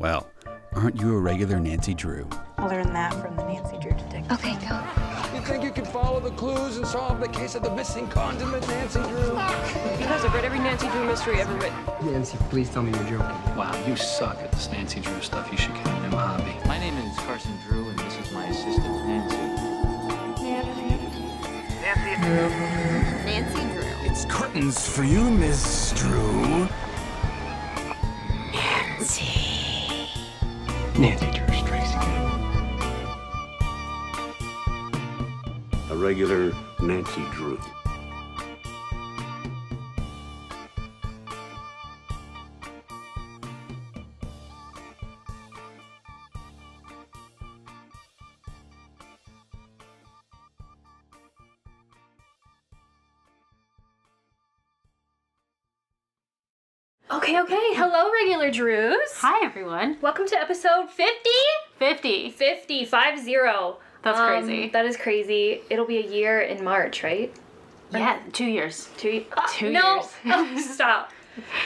Well, aren't you a regular Nancy Drew? I learned that from the Nancy Drew detective. Okay, go. You think you can follow the clues and solve the case of the missing condiment, Nancy Drew? Because I've read every Nancy Drew mystery ever written. Nancy, please tell me you're joking. Wow, you suck at this Nancy Drew stuff. You should get a new hobby. My name is Carson Drew, and this is my assistant, Nancy. Nancy. Nancy Drew. Nancy Drew. It's curtains for you, Miss Drew. Nancy Drew strikes again. A regular Nancy Drew. To episode 50? 50. 50, 5 0. That's crazy. That is crazy. It'll be a year in March, right? Yeah, two years. Two, Two no. years. Oh, stop.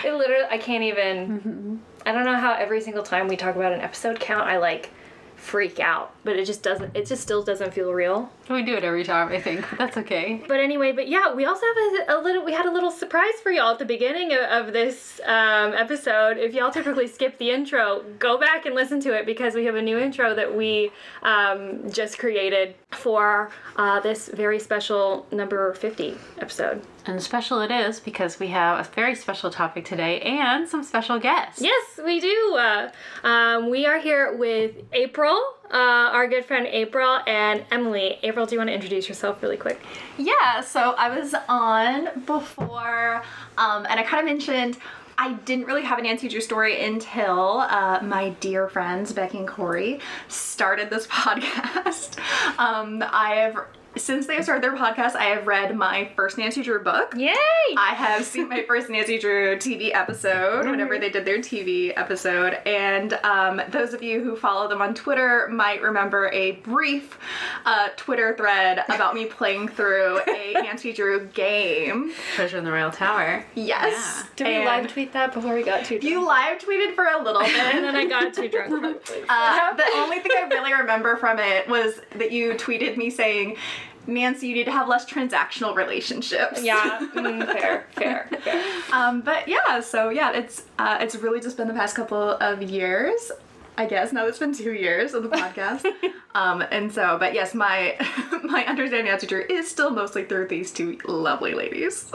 It literally, I can't even. Mm-hmm. I don't know how every single time we talk about an episode count, I like freak out, but it just doesn't, it just still doesn't feel real. We do it every time, I think. But that's okay. But anyway, but yeah, we also have a, a little. We had a little surprise for y'all at the beginning of, of this um, episode. If y'all typically skip the intro, go back and listen to it because we have a new intro that we um, just created for uh, this very special number fifty episode. And special it is because we have a very special topic today and some special guests. Yes, we do. Uh, um, we are here with April, uh, our good friend April, and Emily. April, do you want to introduce yourself really quick? Yeah, so I was on before, um, and I kind of mentioned I didn't really have a Nancy Drew story until uh, my dear friends Becky and Corey started this podcast. um, I have. Since they have started their podcast, I have read my first Nancy Drew book. Yay! I have seen my first Nancy Drew TV episode whenever they did their TV episode. And um, those of you who follow them on Twitter might remember a brief uh, Twitter thread about me playing through a Nancy Drew game. Treasure in the Royal Tower. Yes. Did we And live tweet that before we got too drunk? You live tweeted for a little bit. and then I got too drunk. Uh, the only thing I really remember from it was that you tweeted me saying, Nancy, you need to have less transactional relationships. yeah, mm, fair, fair, fair. Um, but yeah, so yeah, it's uh, it's really just been the past couple of years. I guess now it's been two years of the podcast, um, and so, but yes, my my understanding of Nancy Drew is still mostly through these two lovely ladies.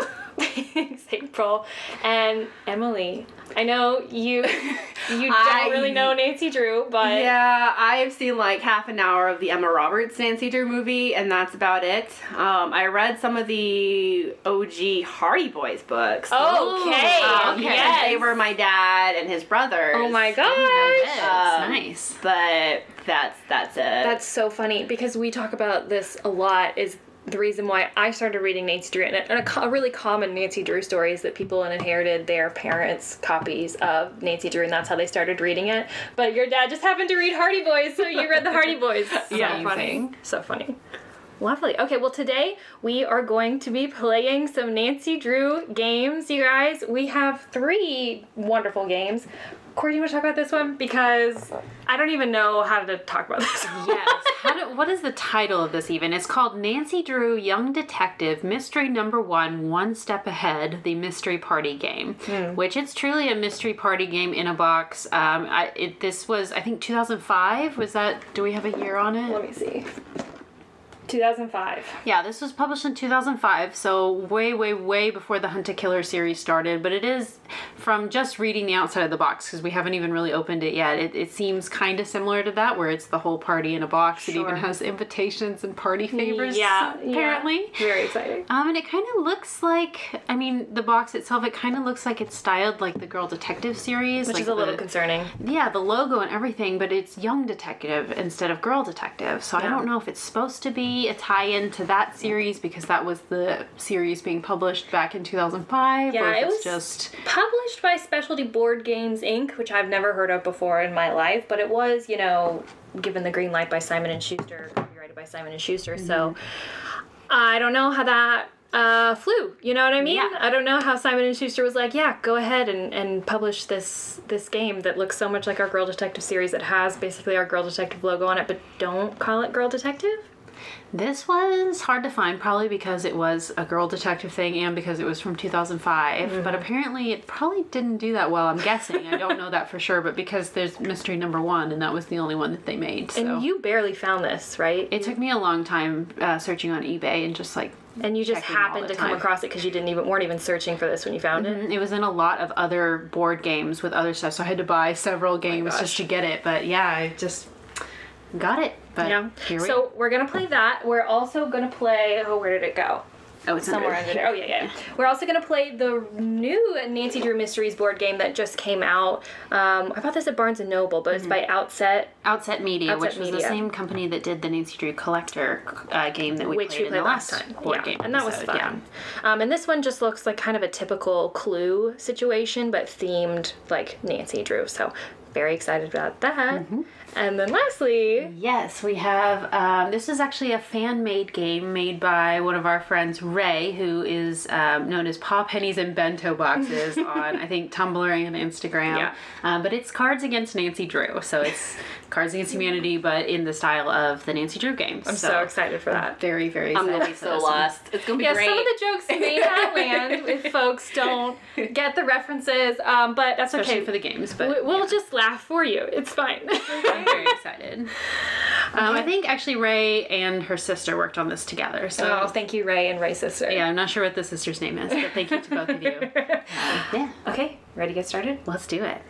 April and Emily. I know you you don't I- really know Nancy Drew, but Yeah, I've seen like half an hour of the Emma Roberts Nancy Drew movie, and that's about it. Um, I read some of the OG Hardy Boys books. Okay, Um, because yes. They were my dad and his brothers. oh my gosh, Um, nice. But that's that's it. that's so funny because we talk about this a lot. Is the reason why I started reading Nancy Drew, and a, and a, really common Nancy Drew story is that people inherited their parents' copies of Nancy Drew, and that's how they started reading it. But your dad just happened to read Hardy Boys, so you read the Hardy Boys. yeah, So funny, so funny. Lovely. Okay, well, today we are going to be playing some Nancy Drew games, you guys. We have three wonderful games. Corey, you want to talk about this one? Because I don't even know how to talk about this. Yes. How do, what is the title of this even? It's called Nancy Drew Young Detective Mystery Number One One Step Ahead The Mystery Party Game, which it's truly a mystery party game in a box. Um, I, it, this was, I think, 2005. Was that, do we have a year on it? Let me see. 2005. Yeah, this was published in 2005, so way, way, way before the Hunt a Killer series started. But it is from just reading the outside of the box because we haven't even really opened it yet. It, it seems kind of similar to that, where it's the whole party in a box. It even has invitations and party favors. Yeah, yeah. apparently. Very exciting. Um, and it kind of looks like, I mean, the box itself, it kind of looks like it's styled like the Girl Detective series. Which like is a little concerning. yeah, the logo and everything, but it's young detective instead of girl detective. So I don't know if it's supposed to be a tie-in to that series because that was the series being published back in 2005, Yeah, it was just published by Specialty Board Games Inc., which I've never heard of before in my life, but it was, you know, given the green light by Simon and Schuster, copyrighted by Simon and Schuster. So I don't know how that uh, flew. You know what I mean? Yeah. I don't know how Simon and Schuster was like, yeah, go ahead and, and publish this this game that looks so much like our Girl Detective series that has basically our Girl Detective logo on it, but don't call it Girl Detective. This was hard to find, probably because it was a girl detective thing and because it was from 2005. Mm-hmm. But apparently, it probably didn't do that well. I'm guessing. I don't know that for sure, but because there's mystery number one, and that was the only one that they made. So And you barely found this, right? it took me a long time uh, searching on eBay and just like. and you just happened to come across it because you didn't even weren't even searching for this when you found it. Mm, It was in a lot of other board games with other stuff, so I had to buy several games gosh. just to get it. But yeah, I just got it. But Yeah. we So we're gonna play that. We're also gonna play. Oh, where did it go? Oh, it's somewhere under there. Oh yeah, yeah. We're also gonna play the new Nancy Drew Mysteries board game that just came out. Um, I bought this at Barnes and Noble, but it's by Outset, Outset Media, Outset which was the same company that did the Nancy Drew Collector uh, game that we which played we in played the last time. board yeah, game, and that was fun. Yeah. Um, and this one just looks like kind of a typical Clue situation, but themed like Nancy Drew. So very excited about that. Mm-hmm. And then lastly, Yes, we have. Um, this is actually a fan made game made by one of our friends, Rae, who is um, known as Paw Pennies and Bento Boxes on, I think, Tumblr and Instagram. Yeah. Um, but it's Cards Against Nancy Drew. So it's Cards Against Humanity, but in the style of the Nancy Drew games. I'm so, excited for that. Very, very I'm excited gonna be so this one. lost. It's gonna be Yeah, great. some of the jokes may not land if folks don't get the references, um, but that's Especially okay. for the games, but We- we'll just laugh for you. It's fine. I'm very excited. Um, I think actually Rae and her sister worked on this together. So oh, thank you, Rae and Rae's sister. yeah, I'm not sure what the sister's name is, but thank you to both of you. Yeah, Okay, ready to get started? let's do it.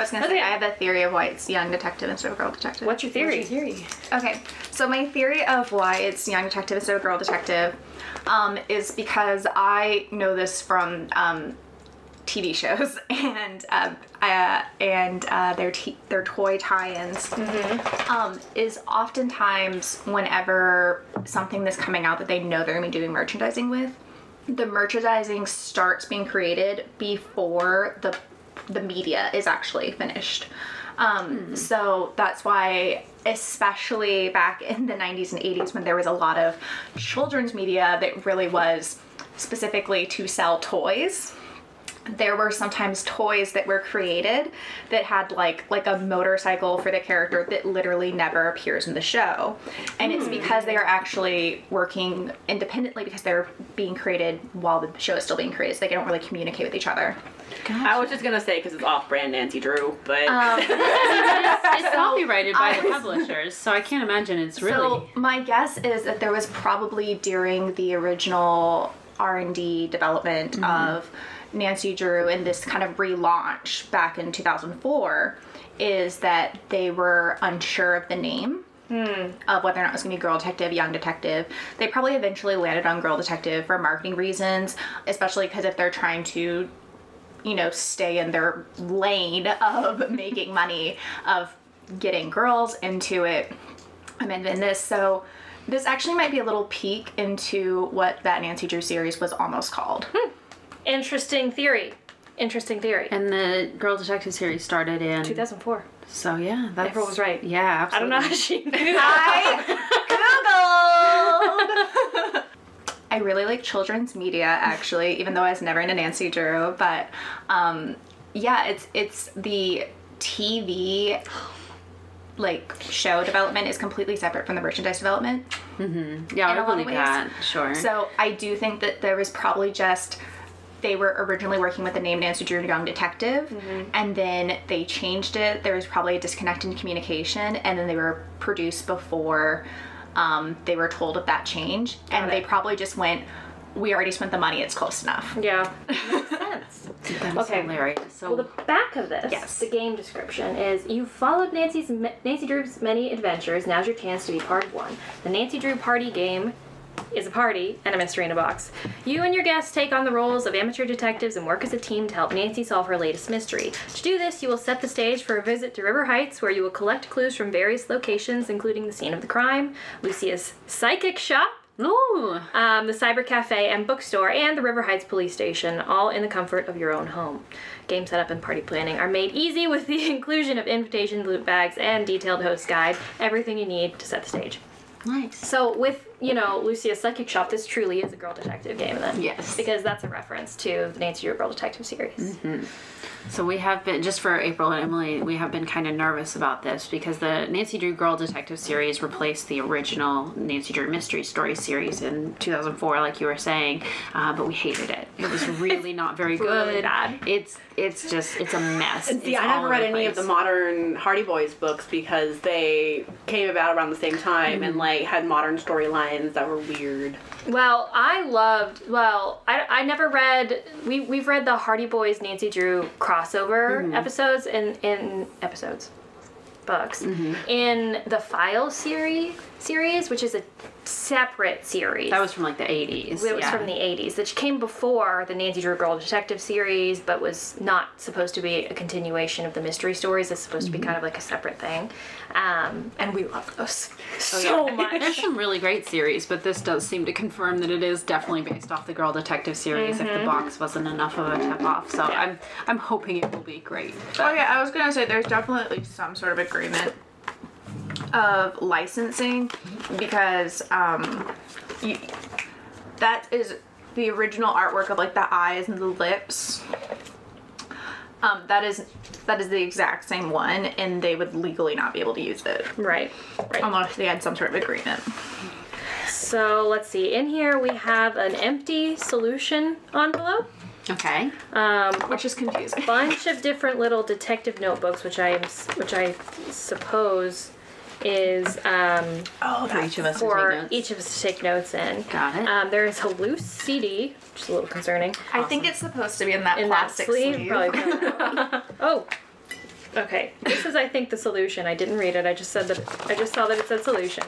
I was gonna say I have a theory of why it's young detective instead of girl detective. What's your theory? Theory. Okay, so my theory of why it's young detective instead of girl detective um, is because I know this from um, TV shows and uh, uh, and uh, their t- their toy tie-ins. Um, is oftentimes whenever something that's coming out that they know they're gonna be doing merchandising with, the merchandising starts being created before the the media is actually finished. Um, So that's why, especially back in the 90s and 80s, when there was a lot of children's media that really was specifically to sell toys, there were sometimes toys that were created that had like like a motorcycle for the character that literally never appears in the show. And it's because they are actually working independently because they're being created while the show is still being created so they don't really communicate with each other I was just gonna say because it's off-brand Nancy Drew, but Um, It's copyrighted by I the publishers, so I can't imagine it's really. So my guess is that there was probably during the original R and D development Mm-hmm. of Nancy Drew and this kind of relaunch back in 2004 is that they were unsure of the name. Of whether or not it was gonna be Girl Detective, Young Detective. They probably eventually landed on Girl Detective for marketing reasons, especially because if they're trying to you know, stay in their lane of making money, of getting girls into it. I'm in this. So this actually might be a little peek into what that Nancy Drew series was almost called. Hmm. interesting theory. Interesting theory. and the Girl Detective series started in 2004. So yeah, that's April was right. Yeah, I don't know how she knew that. I Googled! I really like children's media actually, even though I was never into Nancy Drew. But um, yeah, it's it's the TV like show development is completely separate from the merchandise development. Yeah, in I believe that. Sure. So I do think that there was probably just they were originally working with the name Nancy Drew Young Detective, and then they changed it. There was probably a disconnect in communication, and then they were produced before um, they were told of that change, and they probably just went, "We already spent the money; it's close enough." Yeah. Makes sense. Okay. Larry. So Well, the back of this, Yes. the game description is you followed Nancy's Nancy Drew's many adventures. Now's your chance to be part of one. The Nancy Drew party game is a party and a mystery in a box. You and your guests take on the roles of amateur detectives and work as a team to help Nancy solve her latest mystery. To do this, you will set the stage for a visit to River Heights, where you will collect clues from various locations, including the scene of the crime, Lucia's psychic shop, um, the Cyber Cafe and Bookstore, and the River Heights Police Station, all in the comfort of your own home. Game setup and party planning are made easy with the inclusion of invitations, loot bags, and detailed host guide. Everything you need to set the stage. Nice. So with you know Lucia's Psychic Shop, this truly is a girl detective game then. Yes. Because that's a reference to the Nancy Drew Girl Detective series. Mm-hmm. So we have been just for April and Emily, we have been kind of nervous about this because the Nancy Drew Girl Detective series replaced the original Nancy Drew Mystery Story series in 2004, like you were saying. Uh, but we hated it. It was really not very good. Really bad. It's it's just it's a mess. And see, It's I all never over read any of the modern Hardy Boys books because they came about around the same time and like had modern storylines that were weird. Well, I loved. Well, I, I never read. We we've read the Hardy Boys Nancy Drew crossover mm-hmm. episodes in in episodes, books. Mm-hmm. In the File series series, which is a separate series. That was from like the 80s. It was yeah. from the 80s, which came before the Nancy Drew Girl Detective series, but was not supposed to be a continuation of the mystery stories. It's supposed to be kind of like a separate thing. Um, and we love those so much. There's some really great series, but this does seem to confirm that it is definitely based off the Girl Detective series. If Mm-hmm. the box wasn't enough of a tip off, so I'm I'm hoping it will be great. Oh yeah, I was gonna say there's definitely some sort of agreement of licensing because um, you, that is the original artwork of like the eyes and the lips. Um, that is that is the exact same one, and they would legally not be able to use it Right, right. unless they had some sort of agreement. So let's see. In here we have an empty solution envelope. Okay. Um, Which is confusing. bunch of different little detective notebooks, which I am, which I suppose is um, Oh, For each of us to for take notes. each of us to take notes in. Got it. Um, there is a loose CD, which is a little concerning. I think it's supposed to be in that In plastic that sleeve, sleeve. probably. oh, okay. This is, I think, the solution. I didn't read it. I just said that. I just saw that it said solution.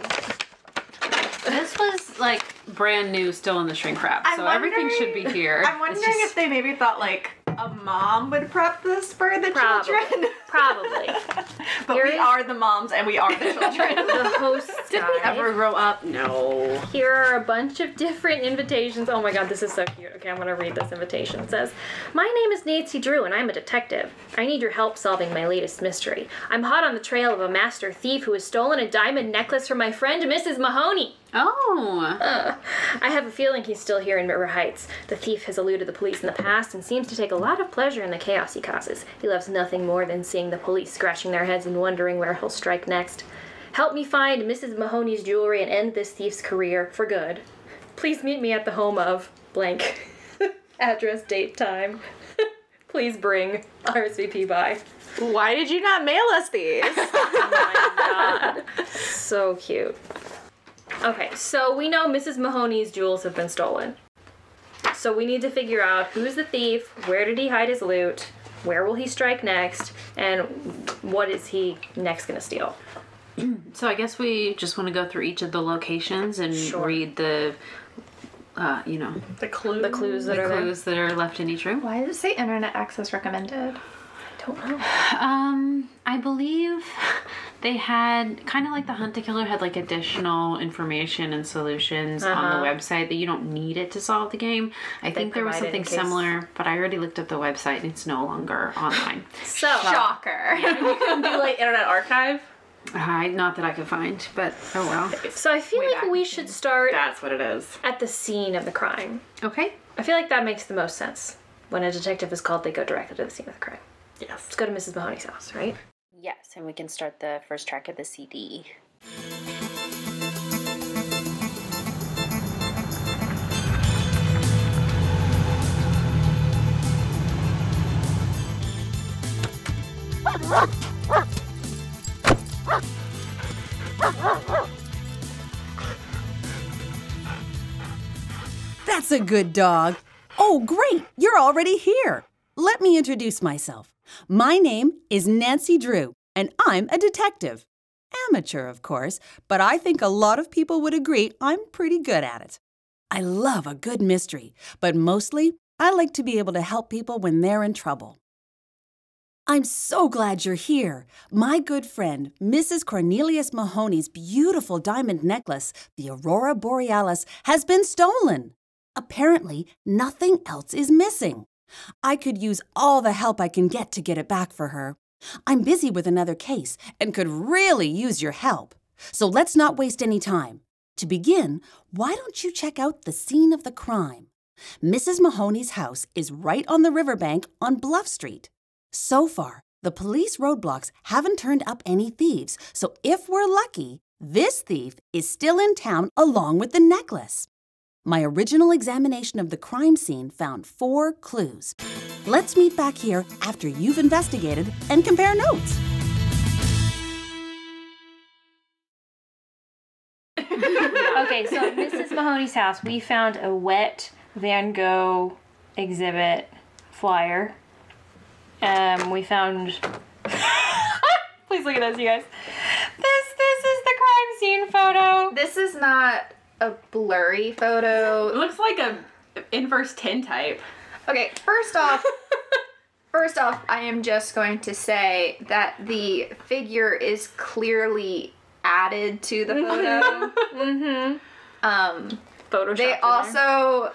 This was like brand new, still in the shrink wrap, I'm so everything should be here. I'm wondering just- if they maybe thought like a mom would prep this for the Probably. children. Probably. but Here we is- are the moms and we are the children. the host Did we ever grow up? No. Here are a bunch of different invitations. Oh my god, this is so cute. Okay, I'm gonna read this invitation. It says, My name is Nancy Drew and I'm a detective. I need your help solving my latest mystery. I'm hot on the trail of a master thief who has stolen a diamond necklace from my friend Mrs. Mahoney. Oh. I have a feeling he's still here in River Heights. The thief has eluded the police in the past and seems to take a lot of pleasure in the chaos he causes. He loves nothing more than seeing the police scratching their heads and wondering where he'll strike next. Help me find Mrs. Mahoney's jewelry and end this thief's career for good. Please meet me at the home of blank. Address, date, time. Please bring RSVP by. Why did you not mail us these? oh my God. So cute. Okay, so we know Mrs. Mahoney's jewels have been stolen. So we need to figure out who's the thief, where did he hide his loot, where will he strike next, and what is he next gonna steal. So I guess we just want to go through each of the locations and Sure. read the, uh, you know, the clue. The clues that the are there. clues that are left in each room. Why does it say internet access recommended? I don't know. Um, I believe they had kind of like the Hunt a Killer had like additional information and solutions on Uh-huh. the website that you don't need it to solve the game. I think there was something similar, but I already looked up the website and it's no longer online. So Shocker. Do like Internet Archive? I not that I could find, but oh well. so I feel Way like we should start That's what it is. at the scene of the crime. Okay. I feel like that makes the most sense. When a detective is called, they go directly to the scene of the crime. Yes. Let's go to Mrs. Mahoney's house, right? Yes, and we can start the first track of the CD. That's a good dog. Oh, great. You're already here. Let me introduce myself. My name is Nancy Drew, and I'm a detective. Amateur, of course, but I think a lot of people would agree I'm pretty good at it. I love a good mystery, but mostly I like to be able to help people when they're in trouble. I'm so glad you're here. My good friend, Mrs. Cornelius Mahoney's beautiful diamond necklace, the Aurora Borealis, has been stolen. Apparently, nothing else is missing. I could use all the help I can get to get it back for her. I'm busy with another case and could really use your help. So let's not waste any time. To begin, why don't you check out the scene of the crime? Mrs. Mahoney's house is right on the riverbank on Bluff Street. So far, the police roadblocks haven't turned up any thieves, so if we're lucky, this thief is still in town along with the necklace. My original examination of the crime scene found four clues. Let's meet back here after you've investigated and compare notes. okay, so at Mrs. Mahoney's house, we found a wet Van Gogh exhibit flyer. Um, we found. Please look at this, you guys. This this is the crime scene photo. This is not a blurry photo. It looks like a inverse tintype. Okay, first off, first off, I am just going to say that the figure is clearly added to the photo. mm-hmm. Um, Photoshop. They also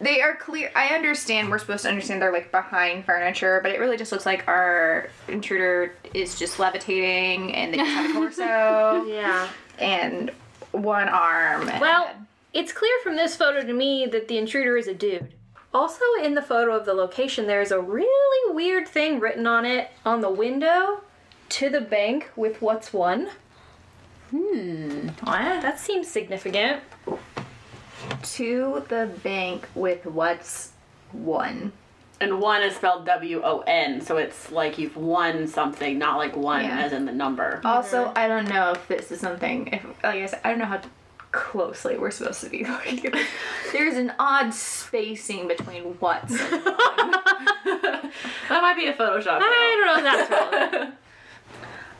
they are clear. I understand we're supposed to understand they're like behind furniture, but it really just looks like our intruder is just levitating and they just have a torso. Yeah. And one arm. and Well, it's clear from this photo to me that the intruder is a dude. Also, in the photo of the location, there's a really weird thing written on it on the window to the bank with what's one. Hmm. That seems significant. To the bank with what's one. And one is spelled W O N, so it's like you've won something, not like one Yeah. as in the number. Also, I don't know if this is something. If like I said, I don't know how closely we're supposed to be looking at. There's an odd spacing between what's. That might be a Photoshop. I don't know if that's relevant.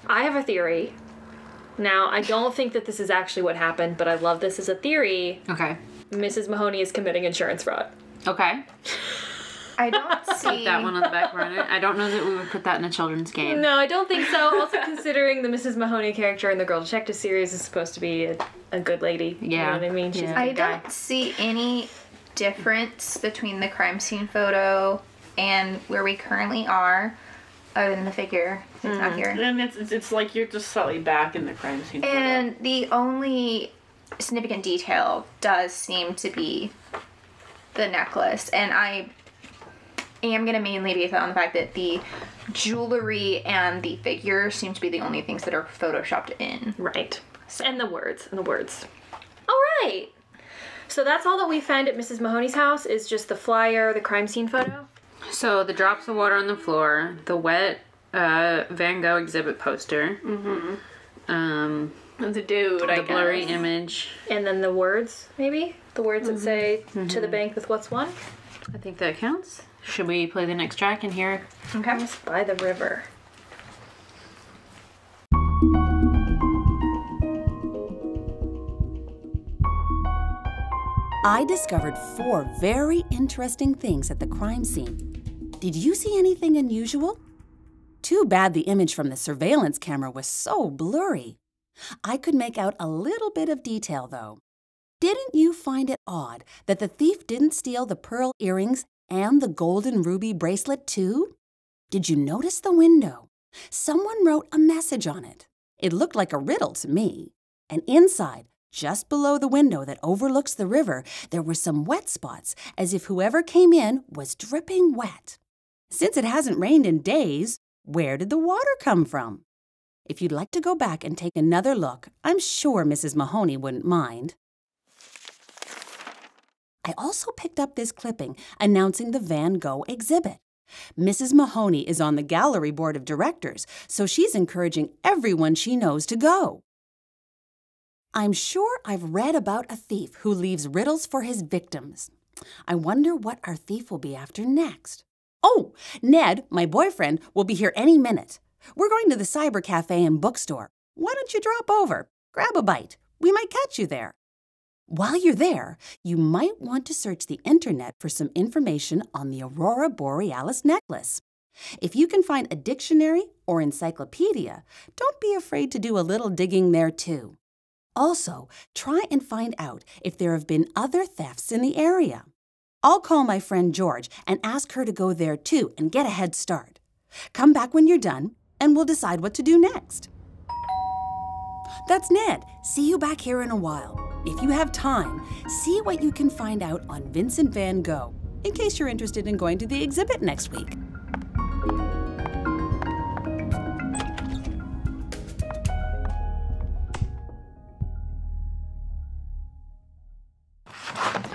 I have a theory. Now, I don't think that this is actually what happened, but I love this as a theory. Okay. Mrs. Mahoney is committing insurance fraud. Okay. I don't see Put that one on the back burner. I don't know that we would put that in a children's game. No, I don't think so. Also, considering the Mrs. Mahoney character in the Girl Detective series is supposed to be a, a good lady. You Yeah. know what I mean? She's Yeah. a I good guy. don't see any difference between the crime scene photo and where we currently are, other than the figure. It's not hmm. here. And it's, it's it's like you're just slightly back in the crime scene. photo. And the only significant detail does seem to be the necklace. And I am going to mainly base it on the fact that the jewelry and the figure seem to be the only things that are photoshopped in. Right. And the words. And the words. All right. So that's all that we found at Mrs. Mahoney's house is just the flyer, the crime scene photo. So the drops of water on the floor, the wet uh, Van Gogh exhibit poster, Mm-hmm. um, And the dude, the I blurry guess. image. And then the words, maybe? The words that say to the bank with what's one? I think that counts. Should we play the next track and hear? Okay. By the river. I discovered four very interesting things at the crime scene. Did you see anything unusual? Too bad the image from the surveillance camera was so blurry. I could make out a little bit of detail, though. Didn't you find it odd that the thief didn't steal the pearl earrings and the golden ruby bracelet, too? Did you notice the window? Someone wrote a message on it. It looked like a riddle to me. And inside, just below the window that overlooks the river, there were some wet spots, as if whoever came in was dripping wet. Since it hasn't rained in days, where did the water come from? If you'd like to go back and take another look, I'm sure Mrs. Mahoney wouldn't mind. I also picked up this clipping announcing the Van Gogh exhibit. Mrs. Mahoney is on the gallery board of directors, so she's encouraging everyone she knows to go. I'm sure I've read about a thief who leaves riddles for his victims. I wonder what our thief will be after next. Oh, Ned, my boyfriend, will be here any minute. We're going to the cyber cafe and bookstore. Why don't you drop over? Grab a bite. We might catch you there. While you're there, you might want to search the internet for some information on the Aurora Borealis necklace. If you can find a dictionary or encyclopedia, don't be afraid to do a little digging there too. Also, try and find out if there have been other thefts in the area. I'll call my friend George and ask her to go there too and get a head start. Come back when you're done, and we'll decide what to do next. That's Ned. See you back here in a while. If you have time, see what you can find out on Vincent van Gogh, in case you're interested in going to the exhibit next week.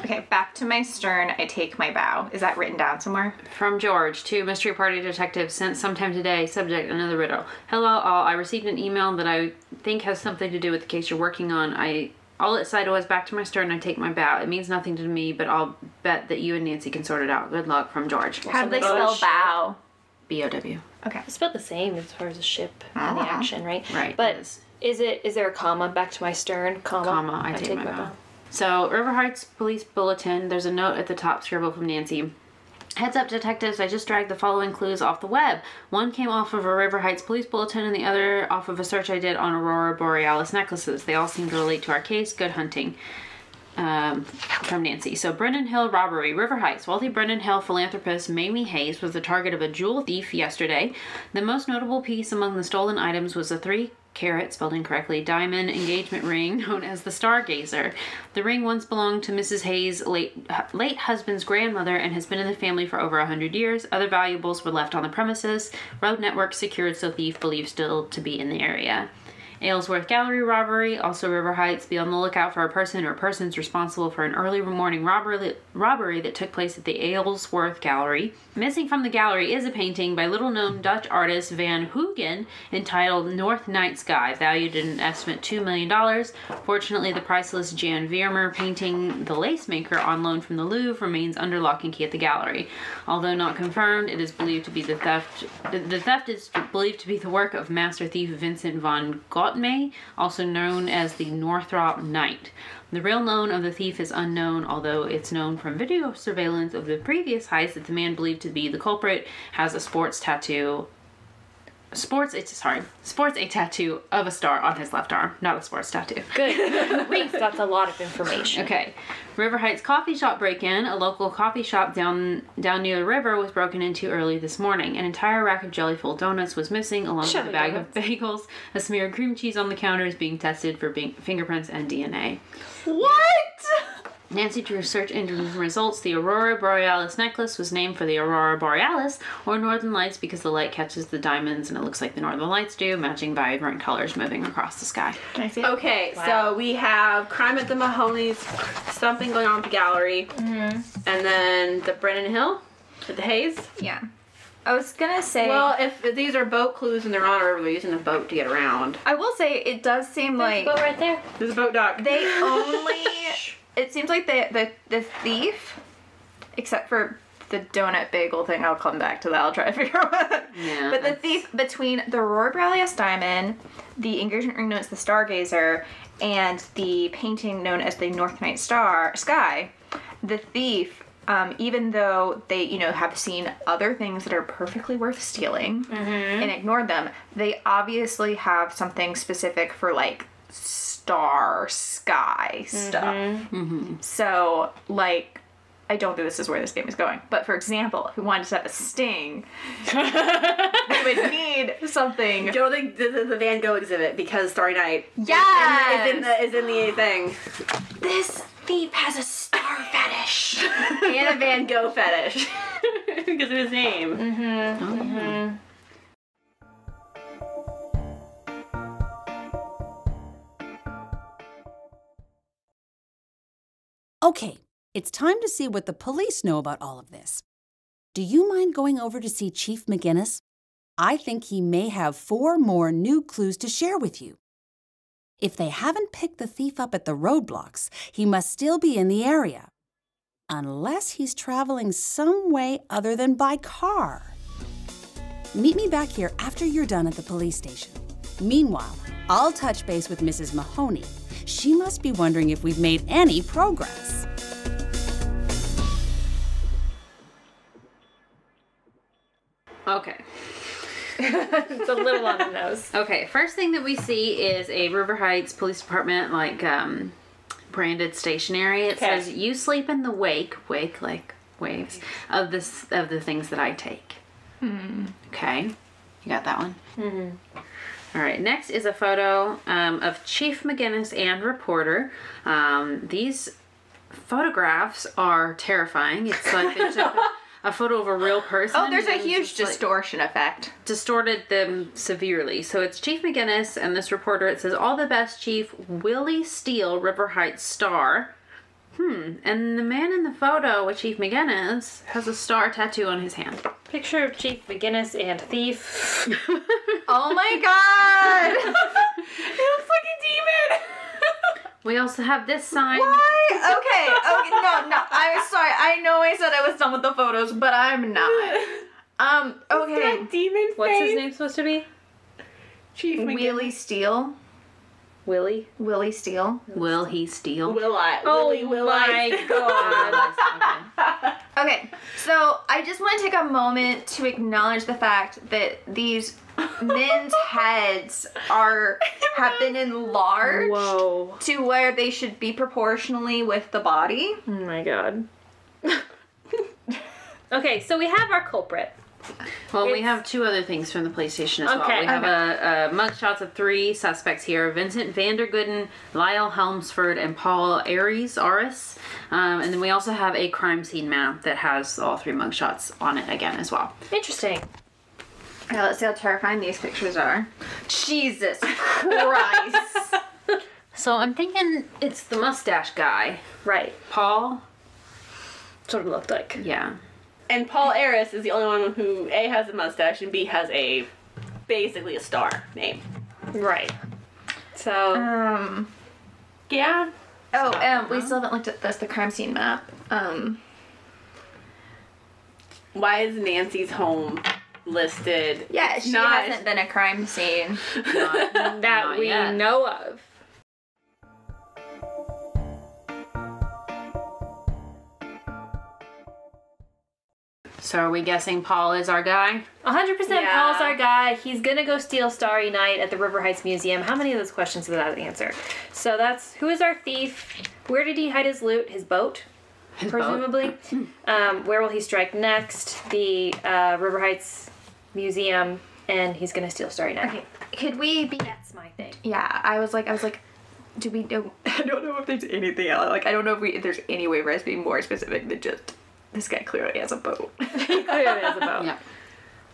Okay, back to my stern. I take my bow. Is that written down somewhere? From George to Mystery Party Detective sent sometime today. Subject another riddle. Hello all. I received an email that I think has something to do with the case you're working on. I all it said was back to my stern. I take my bow. It means nothing to me, but I'll bet that you and Nancy can sort it out. Good luck from George. How do they spell bow? B O W. Okay. It's about the same as far as the ship and the Ah. action, right? Right, But it is. is it is there a comma back to my stern? Comma. Comma. I, take, my, bow. So River Heights Police Bulletin. There's a note at the top scribbled from Nancy. Heads up, detectives! I just dragged the following clues off the web. One came off of a River Heights police bulletin, and the other off of a search I did on Aurora Borealis necklaces. They all seem to relate to our case. Good hunting. Um, from Nancy. So, Brennan Hill robbery, River Heights. Wealthy Brennan Hill philanthropist Mamie Hayes was the target of a jewel thief yesterday. The most notable piece among the stolen items was a three carat, spelled incorrectly, diamond engagement ring known as the Stargazer. The ring once belonged to Mrs. Hayes' late, late husband's grandmother and has been in the family for over a hundred years. Other valuables were left on the premises. Road network secured, so thief believed still to be in the area. Aylesworth Gallery robbery, also River Heights. Be on the lookout for a person or persons responsible for an early morning robbery, robbery that took place at the Aylesworth Gallery. Missing from the gallery is a painting by little known Dutch artist Van Hoogen entitled North Night Sky, valued at an estimate $2 million. Fortunately, the priceless Jan Vermeer painting The Lace Maker on loan from the Louvre remains under lock and key at the gallery. Although not confirmed, it is believed to be the theft. The, the theft is believed to be the work of master thief Vincent Gottmay, also known as the Northrop Knight. The real known of the thief is unknown, although it's known from video surveillance of the previous heist that the man believed to be the culprit has a sports tattoo. Sports, it's sorry, sports a tattoo of a star on his left arm, not a sports tattoo. Good. Grief, that's a lot of information. Okay. River Heights coffee shop break-in. A local coffee shop down down near the river was broken into early this morning. An entire rack of jellyful donuts was missing, along Jelly with a bag of bagels. A smear of cream cheese on the counter is being tested for bing- fingerprints and DNA. What? Nancy Drew search engine results. The Aurora Borealis necklace was named for the Aurora Borealis, or Northern Lights, because the light catches the diamonds and it looks like the Northern Lights do, matching vibrant colors moving across the sky. Can I see it? Okay, Wow. so we have Crime at the Mahoney's, something going on at the gallery, Mm-hmm. and then the Brennan Hill at the Hayes. Yeah. I was gonna say. Well, if, if these are boat clues and they're on a river, they're using a boat to get around. I will say it does seem like Go right there. There's a boat dock. they only. It seems like the the the thief, except for the donut bagel thing. I'll come back to that. I'll try to figure out. What Yeah, but the thief between the Aurora Borealis diamond, the engagement ring known as the Stargazer, and the painting known as the North Night Star Sky, the thief. Um, even though they, you know, have seen other things that are perfectly worth stealing and ignored them, they obviously have something specific for like star sky stuff. Mm-hmm. Mm-hmm. So, like, I don't think this is where this game is going. But for example, if we wanted to have a sting, we would need something. Go to the, the, the Van Gogh exhibit because Starry Night is- is in the is in the thing. This thief has a star fetish. and a Van Gogh fetish because of his name. Mm-hmm. mm-hmm. Okay, it's time to see what the police know about all of this. Do you mind going over to see Chief McGinnis? I think he may have four more new clues to share with you. If they haven't picked the thief up at the roadblocks, he must still be in the area. Unless he's traveling some way other than by car. Meet me back here after you're done at the police station. Meanwhile, I'll touch base with Mrs. Mahoney. She must be wondering if we've made any progress. Okay. it's a little on the nose. Okay, first thing that we see is a River Heights Police Department like um branded stationery. It Okay. says you sleep in the wake, wake like waves of this of the things that I take. Okay. You got that one? Mm-hmm. All right. Next is a photo um, of Chief McGinnis and reporter. Um, these photographs are terrifying. It's like there's a, a photo of a real person. Oh, there's a huge just, like, distortion effect. distorted them severely. So it's Chief McGinnis and this reporter. It says, All the best, Chief Willie Steele, River Heights star. Hmm. And the man in the photo with Chief McGinnis has a star tattoo on his hand. Picture of Chief McGinnis and Thief. Oh my god! it looks like a demon! We also have this sign. Why? Okay, okay, no, no, I'm sorry. I know I said I was done with the photos, but I'm not. Um, okay. demon What's his name supposed to be? Chief McGinnis. Wheelie Steele. Willie. Willie Steele. Will he steal? Will I? Oh Willie, will my god. Okay, so I just want to take a moment to acknowledge the fact that these men's heads are have been enlarged Whoa. to where they should be proportionally with the body. Oh my god. okay, so we have our culprit. Well, we have two other things from the PlayStation station as well. We have okay. a, a mugshots of three suspects here: Vincent Vandergooden, Lyle Helmsford, and Paul Aries Aris. Um, and then we also have a crime scene map that has all three mugshots on it again as well. Interesting. Now let's see how terrifying these pictures are. Jesus Christ. So I'm thinking it's the mustache guy, Right. Paul. Sort of looked like. Yeah. And Paul Aris is the only one who A has a mustache and B has a basically a star name. Right. So um Yeah. Oh, um, we still haven't looked at this, the crime scene map. Um Why is Nancy's home listed? yeah, It's she not- hasn't been a crime scene. that Not we yet. know of. So are we guessing Paul is our guy? 100% Yeah. Paul's our guy. He's gonna go steal Starry Night at the River Heights Museum. How many of those questions did that answer? So that's who is our thief? Where did he hide his loot? His boat, His boat. presumably. um, where will he strike next? The uh, River Heights Museum, and he's gonna steal Starry Night. Okay, could we be That's my thing. Yeah, I was like I was like do we know I don't know if there's anything else. Like I don't know if we if there's any way for us to be more specific than just this guy clearly has a boat. Clearly has a boat. Yeah.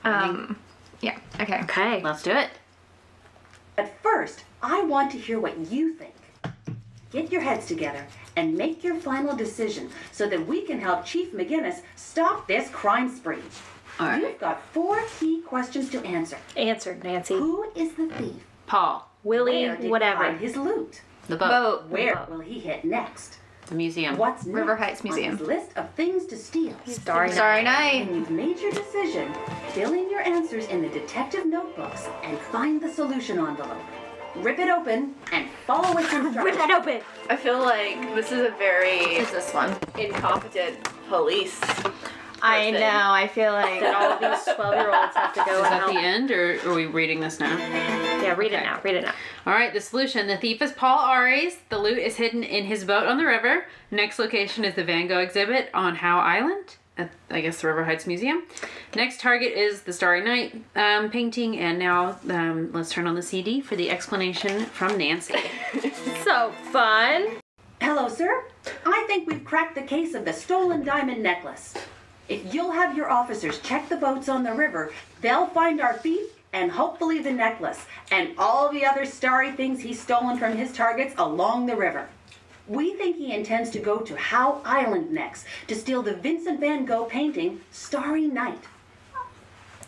um yeah, okay. Okay. Let's do it. But first, I want to hear what you think. Get your heads together and make your final decision so that we can help Chief McGinnis stop this crime spree. All right. You've got four key questions to answer. Answered, Nancy. Who is the thief? Paul. Willie, Where did he whatever. hide his loot? The boat. Boat. Where will he hit next? The museum. What's next River Heights on Museum. his list of things to steal? Starry Sorry Night. night. When you've made your decision, fill in your answers in the detective notebooks and find the solution envelope. Rip it open and follow its Rip instructions. that open. I feel like this is a very Is this one? incompetent police. I person. know, I feel like That all of these 12 year olds have to go Is that help. the end, or are we reading this now? Yeah, read it now. Read it now. All right, the solution. The thief is Paul Ares. The loot is hidden in his boat on the river. Next location is the Van Gogh exhibit on Howe Island, at, I guess, the River Heights Museum. Next target is the Starry Night um, painting. And now um, let's turn on the CD for the explanation from Nancy. So fun. Hello, sir. I think we've cracked the case of the stolen diamond necklace. If you'll have your officers check the boats on the river, they'll find our thief and hopefully the necklace and all the other starry things he's stolen from his targets along the river. We think he intends to go to Howe Island next to steal the Vincent van Gogh painting Starry Night.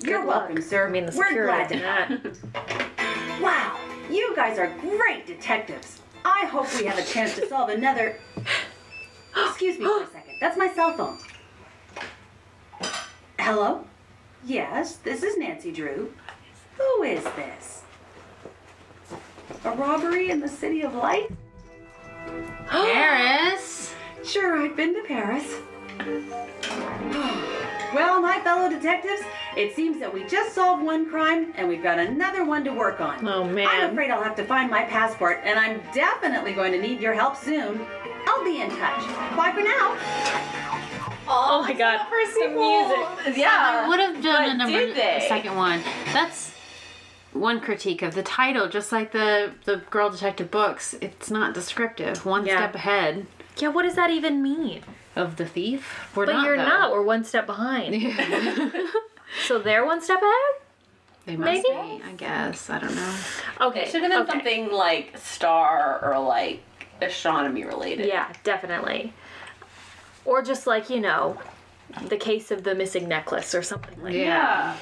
You're luck. welcome, sir. I mean, the We're glad to that. Wow, you guys are great detectives. I hope we have a chance to solve another. Excuse me for a second. That's my cell phone. Hello? Yes, this is Nancy Drew. Who is this? A robbery in the City of Light? Paris. Sure, I've been to Paris. well, Well, my fellow detectives, it seems that we just solved one crime and we've got another one to work on. Oh, man. I'm afraid I'll have to find my passport and I'm definitely going to need your help soon. I'll be in touch. Bye for now. Oh, oh, my god. The music. Yeah, I would have done a but number did they? second one. That's one critique of the title, just like the the Girl Detective books. It's not descriptive. One Yeah. step ahead Yeah, what does that even mean? of the thief. We're but not. you're though. not. We're one step behind. so they're one step ahead? They must Maybe? be. I guess. I don't know. Okay. It should have been okay. something like star or like astronomy related. Yeah, definitely. Or just like, you know, the case of the missing necklace or something like Yeah.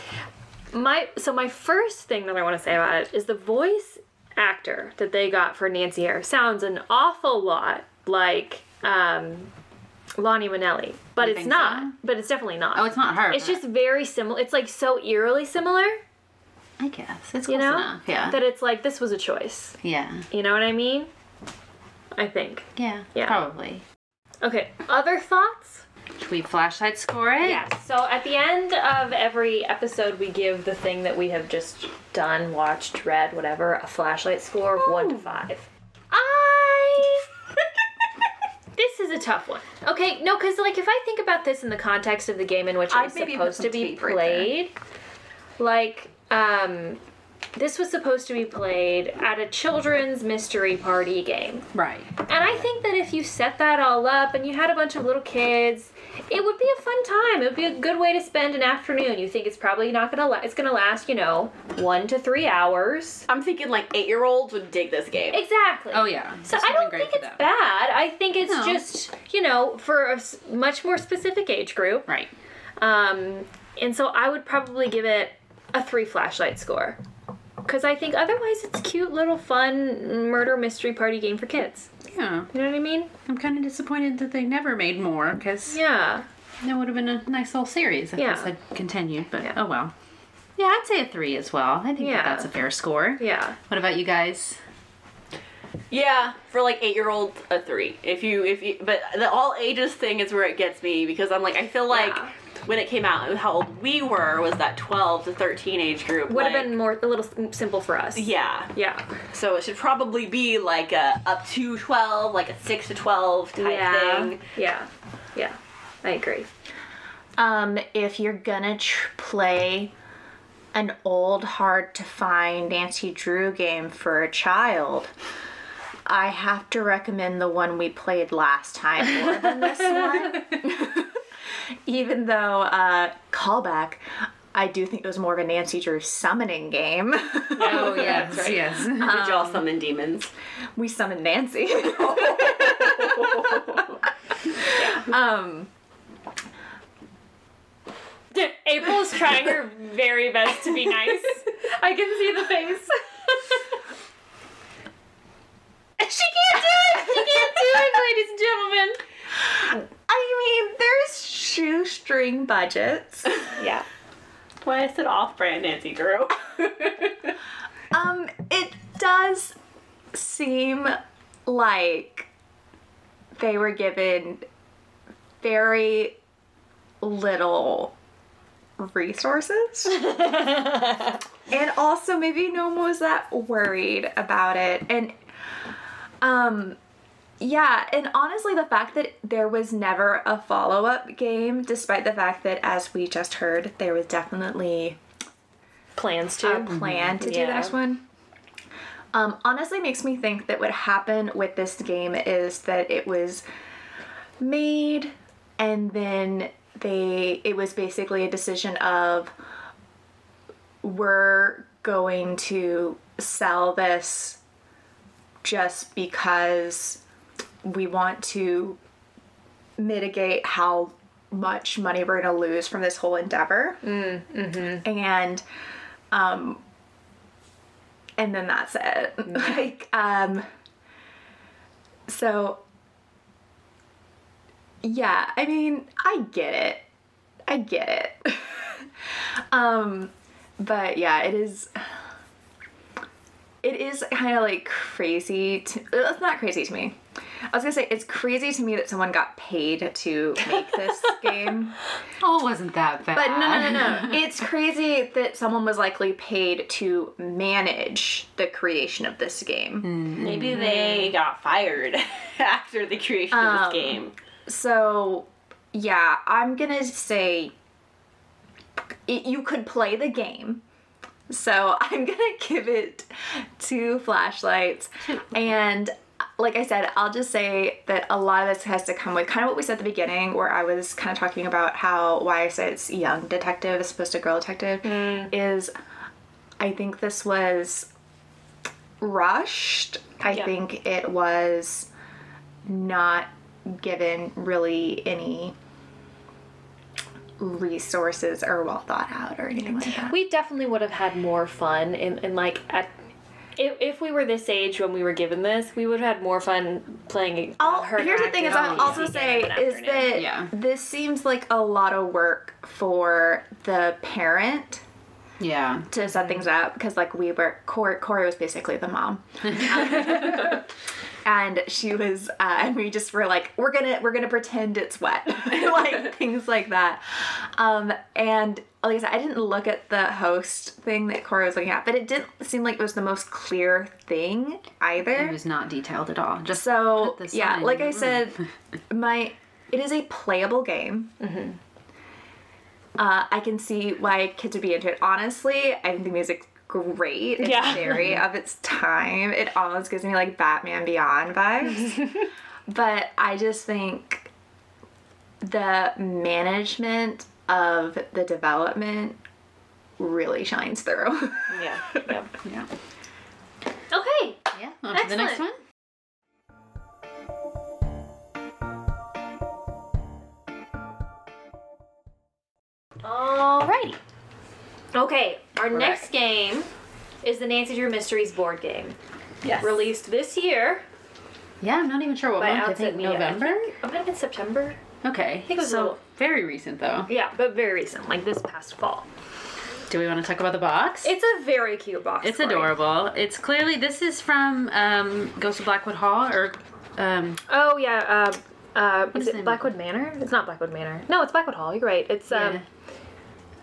that. My so my first thing that I want to say about it is the voice actor that they got for Nancy Hare sounds an awful lot like um Lani Minella, but You it's not. so? But it's definitely not. Oh, it's not her. It's just very similar. It's like so eerily similar, I guess it's you know? enough. Yeah. That it's like this was a choice. yeah. You know what I mean? I think. Yeah. Yeah. Probably. Okay, other thoughts? Should we flashlight score it? Yes. So at the end of every episode, we give the thing that we have just done, watched, read, whatever, a flashlight score of one to five. I. this is a tough one. Okay, no, because like if I think about this in the context of the game in which it I'd was maybe put supposed to be tape right played, like um, this was supposed to be played at a children's mystery party game. Right. And I think that if you set that all up and you had a bunch of little kids, it would be a fun time. It would be a good way to spend an afternoon. You think it's probably not gonna la- it's gonna last, you know, one to three hours. I'm thinking like eight year olds would dig this game. Exactly. Oh yeah. So This I don't think it's them. bad. I think it's No. just you know for a much more specific age group. Right. Um, and so I would probably give it a three flashlight score. Because I think otherwise it's cute little fun murder mystery party game for kids. Yeah. You know what I mean? I'm kind of disappointed that they never made more because Yeah. that would have been a nice little series if Yeah. this had continued. But oh well. Yeah, I'd say a three as well. I think Yeah. that that's a fair score. Yeah. What about you guys? Yeah, for like eight year old, a three. If you, if you, but the all ages thing is where it gets me because I'm like, I feel like Yeah. when it came out, how old we were was that 12 to 13 age group. Would have been more a little simple for us. Yeah. Yeah. So it should probably be like a up to 12, like a 6 to 12 type yeah. thing. Yeah. Yeah. I agree. Um, if you're gonna tr- play an old, hard to find Nancy Drew game for a child, I have to recommend the one we played last time more than this one. Even though, uh, callback, I do think it was more of a Nancy Drew summoning game. Oh yes, yes. Did y'all summon demons? we summoned Nancy. um, April's trying her very best to be nice. I can see the face. she can't do it! She can't do it, ladies and gentlemen. I mean, there's shoestring budgets. Yeah. Why is it off brand Nancy Drew? Um, it does seem like they were given very little resources. and also maybe no one was that worried about it. And um yeah, and honestly the fact that there was never a follow-up game despite the fact that as we just heard there was definitely Plans to. a plan to do the next one. Um, honestly, makes me think that what happened with this game is that it was made, and then they it was basically a decision of we're going to sell this just because we want to mitigate how much money we're going to lose from this whole endeavor. Mm, mm-hmm. and um and then that's it. Like um so yeah i mean i get it. I get it. Um but yeah it is it is kind of like crazy to it's not crazy to me I was gonna say it's crazy to me that someone got paid to make this game. Oh, it wasn't that bad. But no, no, no, no. It's crazy that someone was likely paid to manage the creation of this game. Maybe they got fired after the creation of Um, this game. So, yeah, I'm gonna say it, you could play the game. So I'm gonna give it two flashlights, and like I said, I'll just say that a lot of this has to come with kind of what we said at the beginning, where I was kind of talking about how why I said it's young detective as opposed to girl detective. Mm. Is I think this was rushed. I Yeah. think it was not given really any resources or well thought out or anything like that. We definitely would have had more fun in, in like at if, if we were this age when we were given this, we would have had more fun playing. Uh, her Here's the thing is I'll also say is that Yeah. this seems like a lot of work for the parent Yeah. to set things up because like we were Corey, Corey was basically the mom. and she was uh, and we just were like we're gonna we're gonna pretend it's wet. Like things like that. Um and like i said i didn't look at the host thing that Cora was looking at but it didn't seem like it was the most clear thing either. It was not detailed at all. Just so yeah like i said my it is a playable game. Uh, i can see why kids would be into it. Honestly i think the music's great it's Yeah. very of its time it almost gives me like batman beyond vibes but i just think the management of the development really shines through Yeah. yeah. yeah. Okay. Yeah. On to the next Excellent. one. Alrighty. Okay, our We're next back. game is the Nancy Drew Mysteries board game. yes Released this year Yeah, I'm not even sure what by month. I Outset think Media. I November. think it might have been September. Okay. I think it was so little- very recent though. Yeah, but very recent, like this past fall. Do we want to talk about the box? It's a very cute box. It's adorable. It's clearly this is from um, Ghost of Blackwood Hall or um, Oh yeah, uh, uh, is it? Blackwood Manor? It's not Blackwood Manor. No, it's Blackwood Hall. You're right. It's um, Yeah.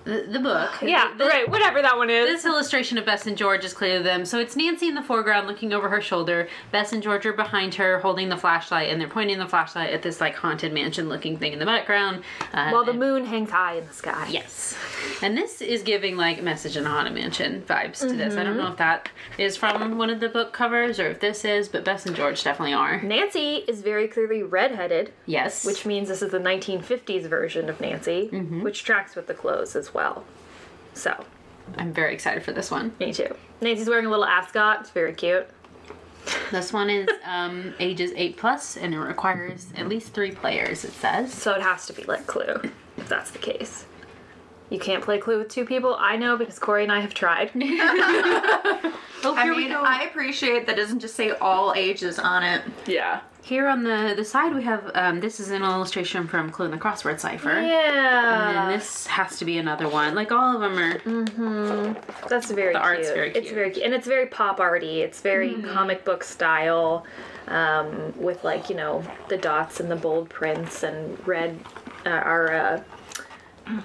The, the book. yeah, The- right. Whatever that one is. This illustration of Bess and George is clear clearly them. So it's Nancy in the foreground looking over her shoulder. Bess and George are behind her holding the flashlight and they're pointing the flashlight at this like haunted mansion looking thing in the background. Uh, While the moon hangs high in the sky. Yes. And this is giving like message in a haunted mansion vibes to this. I don't know if that is from one of the book covers or if this is, but Bess and George definitely are. Nancy is very clearly redheaded, Yes. which means this is the 1950s version of Nancy, Mm-hmm. which tracks with the clothes as well. So, I'm very excited for this one. me too. Nancy's wearing a little ascot. It's very cute. This one is um, ages 8 plus and it requires at least three players, it says. So it has to be like Clue, if that's the case. You can't play Clue with two people. I know because Corey and I have tried. Oh, I mean. I appreciate that it doesn't just say all ages on it. yeah. Here on the, the side we have, um, this is an illustration from Clue in the Crossword Cipher. And Yeah. then this has to be another one. Like all of them are. Mm-hmm. That's very The cute. art's very cute. It's very cute. And it's very pop arty. It's very comic book style. Um, with like, you know, the dots and the bold prints and red uh, are uh,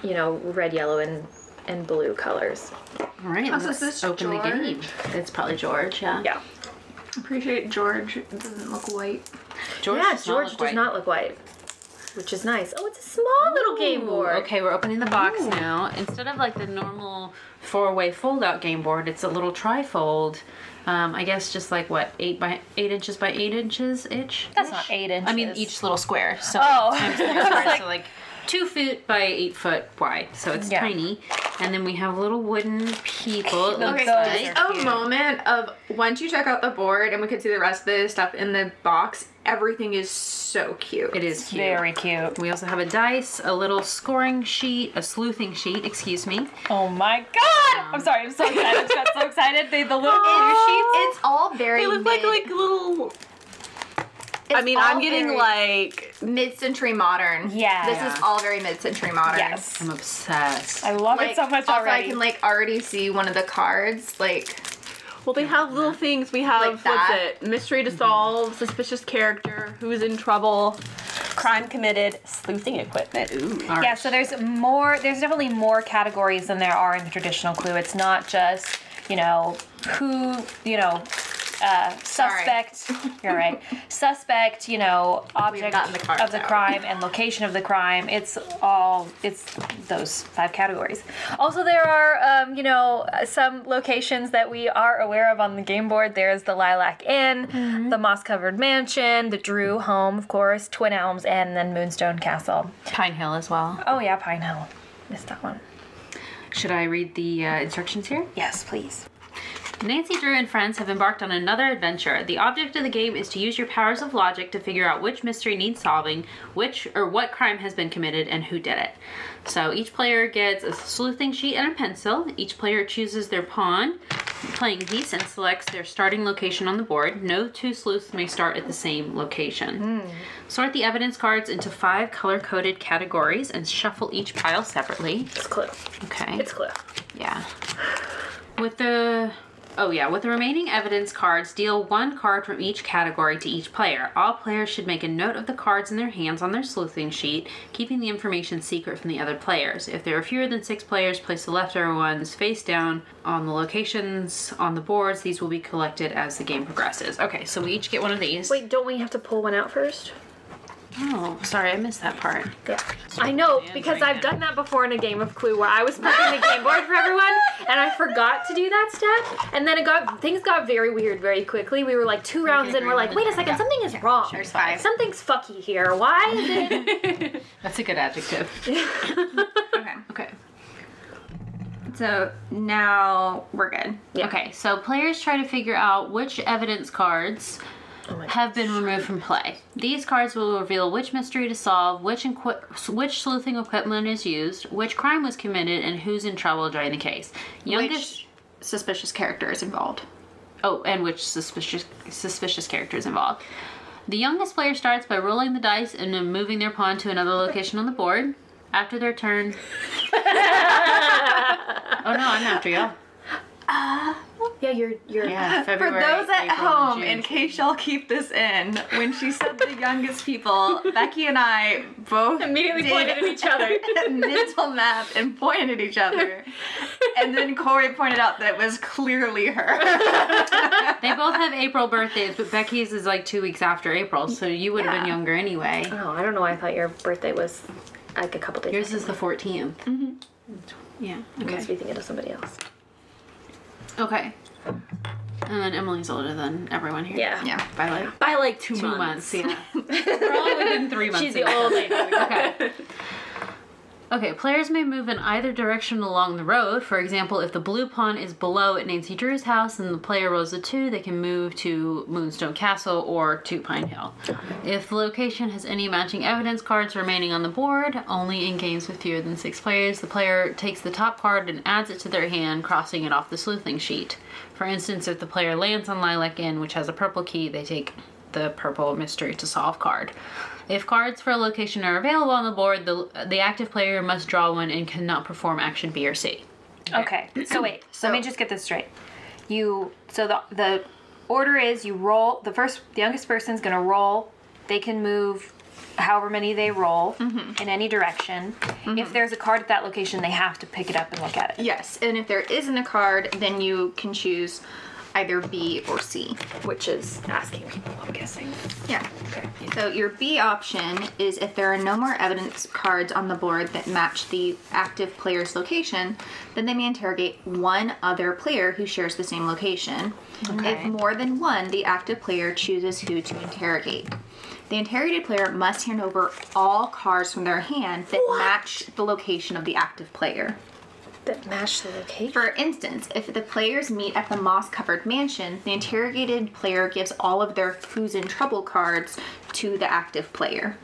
you know, red, yellow and and blue colors. All right, Oh, let's is this open the George? game. It's probably George, yeah. Yeah. Appreciate George It doesn't look white. George yeah, does not George look does white. not look white. Which is nice. Oh, it's a small little game board. Okay, we're opening the box now. Instead of like the normal four-way fold-out game board, it's a little tri-fold. Um, I guess just like what eight by eight inches by eight inches each. That's not eight inches. I mean each little square. So Oh. times three squares, so like two feet by eight foot wide. So it's Yeah. tiny. And then we have little wooden people. It looks Okay, like. just a moment of once you check out the board and we could see the rest of the stuff in the box, everything is so cute. It is cute. Very cute. We also have a dice, a little scoring sheet, a sleuthing sheet, excuse me. Oh my god! Um, I'm sorry, I'm so excited. I just got so excited. They the little clear sheets. It's all very They look like mid- like little. it's I mean, I'm getting like mid-century modern. Yeah. This is all very mid-century modern. Yes. I'm obsessed. I love Like, it so much also, already. I can like already see one of the cards. Like, Well, they have little things. We have Like what's it? Mystery to mhm. solve, suspicious character, who's in trouble, crime committed, sleuthing equipment. Ooh. Yeah, so there's more. There's definitely more categories than there are in the traditional Clue. It's not just you know who you know. Uh, suspect, you're right. Suspect, you know, object the of the out. crime and location of the crime. It's all, it's those five categories. Also, there are, um, you know, some locations that we are aware of on the game board. There's the Lilac Inn, the Moss Covered Mansion, the Drew home, of course, Twin Elms, and then Moonstone Castle. Pine Hill as well. Oh yeah, Pine Hill. Missed that one. Should I read the uh, instructions here? Yes, please. Nancy Drew and friends have embarked on another adventure. The object of the game is to use your powers of logic to figure out which mystery needs solving, which or what crime has been committed, and who did it. So each player gets a sleuthing sheet and a pencil. Each player chooses their pawn, playing piece, and selects their starting location on the board. No two sleuths may start at the same location. Hmm. Sort the evidence cards into five color-coded categories and shuffle each pile separately. It's Clue. Okay. It's Clue. Yeah. With the Oh yeah, with the remaining evidence cards, deal one card from each category to each player. All players should make a note of the cards in their hands on their sleuthing sheet, keeping the information secret from the other players. If there are fewer than six players, place the leftover ones face down on the locations on the boards. These will be collected as the game progresses. Okay, so we each get one of these. Wait, don't we have to pull one out first? Oh, sorry, I missed that part. Yeah. I know because I've done that before in a game of Clue where I was prepping the game board for everyone and I forgot to do that step and then it got things got very weird very quickly. We were like two rounds in, we're like, wait a second, something is wrong. There's five. Something's fucky here. Why is it? That's a good adjective. Okay. Okay. So now we're good. Okay, so players try to figure out which evidence cards Oh have been removed from play. These cards will reveal which mystery to solve, which which sleuthing equipment is used, which crime was committed, and who's in trouble during the case. Youngest suspicious character is involved. Oh, and which suspicious suspicious character is involved. The youngest player starts by rolling the dice and then moving their pawn to another location on the board. After their turn. oh no, I'm after y'all. Yeah, you're you're Yeah, For those at April, home, in case y'all keep this in, when she said the youngest people, Becky and I both Immediately did pointed at each other. mental math and pointed at each other. And then Corey pointed out that it was clearly her. They both have April birthdays, but Becky's is like two weeks after April, so you would have been younger anyway. Oh, I don't know. I thought your birthday was like a couple days. Yours is the 14th. Mm-hmm. Yeah. I must Okay. be thinking of somebody else. Okay. And then Emily's older than everyone here. Yeah. Yeah. By like By like two, two months. months. yeah. We're within three months. She's the of old lady. Okay. Okay, players may move in either direction along the road. For example, if the blue pawn is below at Nancy Drew's house and the player rolls a two, they can move to Moonstone Castle or to Pine Hill. If the location has any matching evidence cards remaining on the board, only in games with fewer than six players, the player takes the top card and adds it to their hand, crossing it off the sleuthing sheet. For instance, if the player lands on Lilac Inn, which has a purple key, they take the purple mystery to solve card. If cards for a location are available on the board, the, the active player must draw one and cannot perform action B or C. Okay. So wait. So, let me just get this straight. You so the the order is you roll the first the youngest person's gonna roll. They can move however many they roll mm-hmm. in any direction. If mm-hmm. there's a card at that location, they have to pick it up and look at it. Yes, and if there isn't a card, then you can choose either B or C. Which is asking people, I'm guessing. Yeah. Okay. So your B option is if there are no more evidence cards on the board that match the active player's location, then they may interrogate one other player who shares the same location. Okay. If more than one, the active player chooses who to interrogate. The interrogated player must hand over all cards from their hand that match the location of the active player. That match the location. For instance, if the players meet at the moss covered mansion, the interrogated player gives all of their who's in trouble cards to the active player.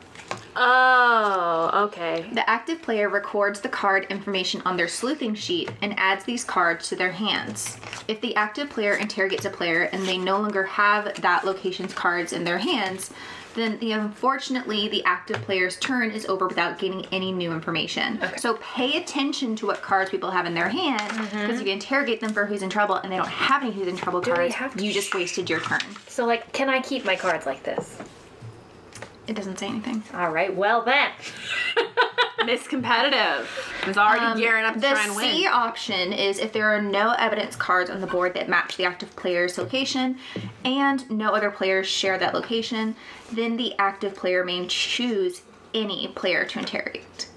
Oh, okay. The active player records the card information on their sleuthing sheet and adds these cards to their hands. If the active player interrogates a player and they no longer have that location's cards in their hands, then the unfortunately the active player's turn is over without gaining any new information. So pay attention to what cards people have in their hand because mm-hmm. if you interrogate them for who's in trouble and they don't have any who's in trouble Do cards, you just wasted your turn. So, like, can I keep my cards like this? It doesn't say anything. All right, well then. Miss Competitive is already Um, gearing up to the try and win. The C option is if there are no evidence cards on the board that match the active player's location and no other players share that location, then the active player may choose any player to interrogate.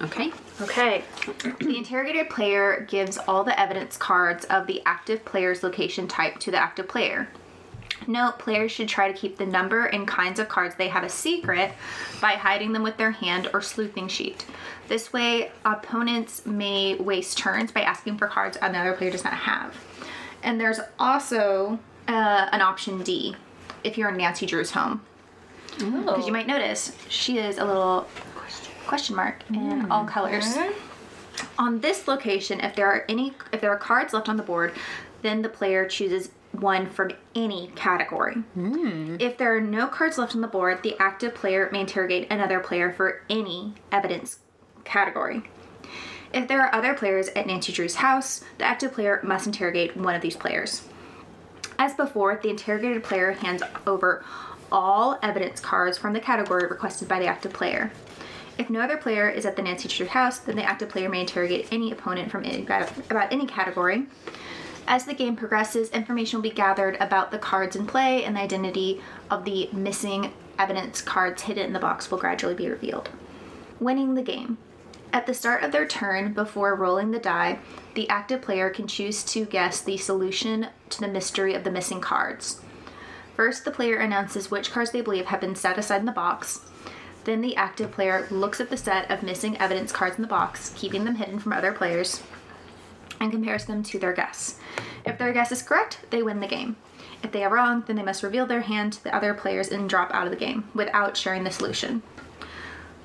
Okay. Okay. the interrogated player gives all the evidence cards of the active player's location type to the active player. Note, players should try to keep the number and kinds of cards they have a secret by hiding them with their hand or sleuthing sheet. This way, opponents may waste turns by asking for cards another player does not have. And there's also uh, an option D if you're in Nancy Drew's home. Because you might notice she is a little question mark in all colors. On this location, if there are any if there are cards left on the board, then the player chooses one from any category. Hmm. If there are no cards left on the board, the active player may interrogate another player for any evidence category. If there are other players at Nancy Drew's house, the active player must interrogate one of these players. As before, the interrogated player hands over all evidence cards from the category requested by the active player. If no other player is at the Nancy Drew house, then the active player may interrogate any opponent from any, about any category. As the game progresses, information will be gathered about the cards in play, and the identity of the missing evidence cards hidden in the box will gradually be revealed. Winning the game. At the start of their turn, before rolling the die, the active player can choose to guess the solution to the mystery of the missing cards. First, the player announces which cards they believe have been set aside in the box. Then the active player looks at the set of missing evidence cards in the box, keeping them hidden from other players, and compares them to their guess. If their guess is correct, they win the game. If they are wrong, then they must reveal their hand to the other players and drop out of the game without sharing the solution.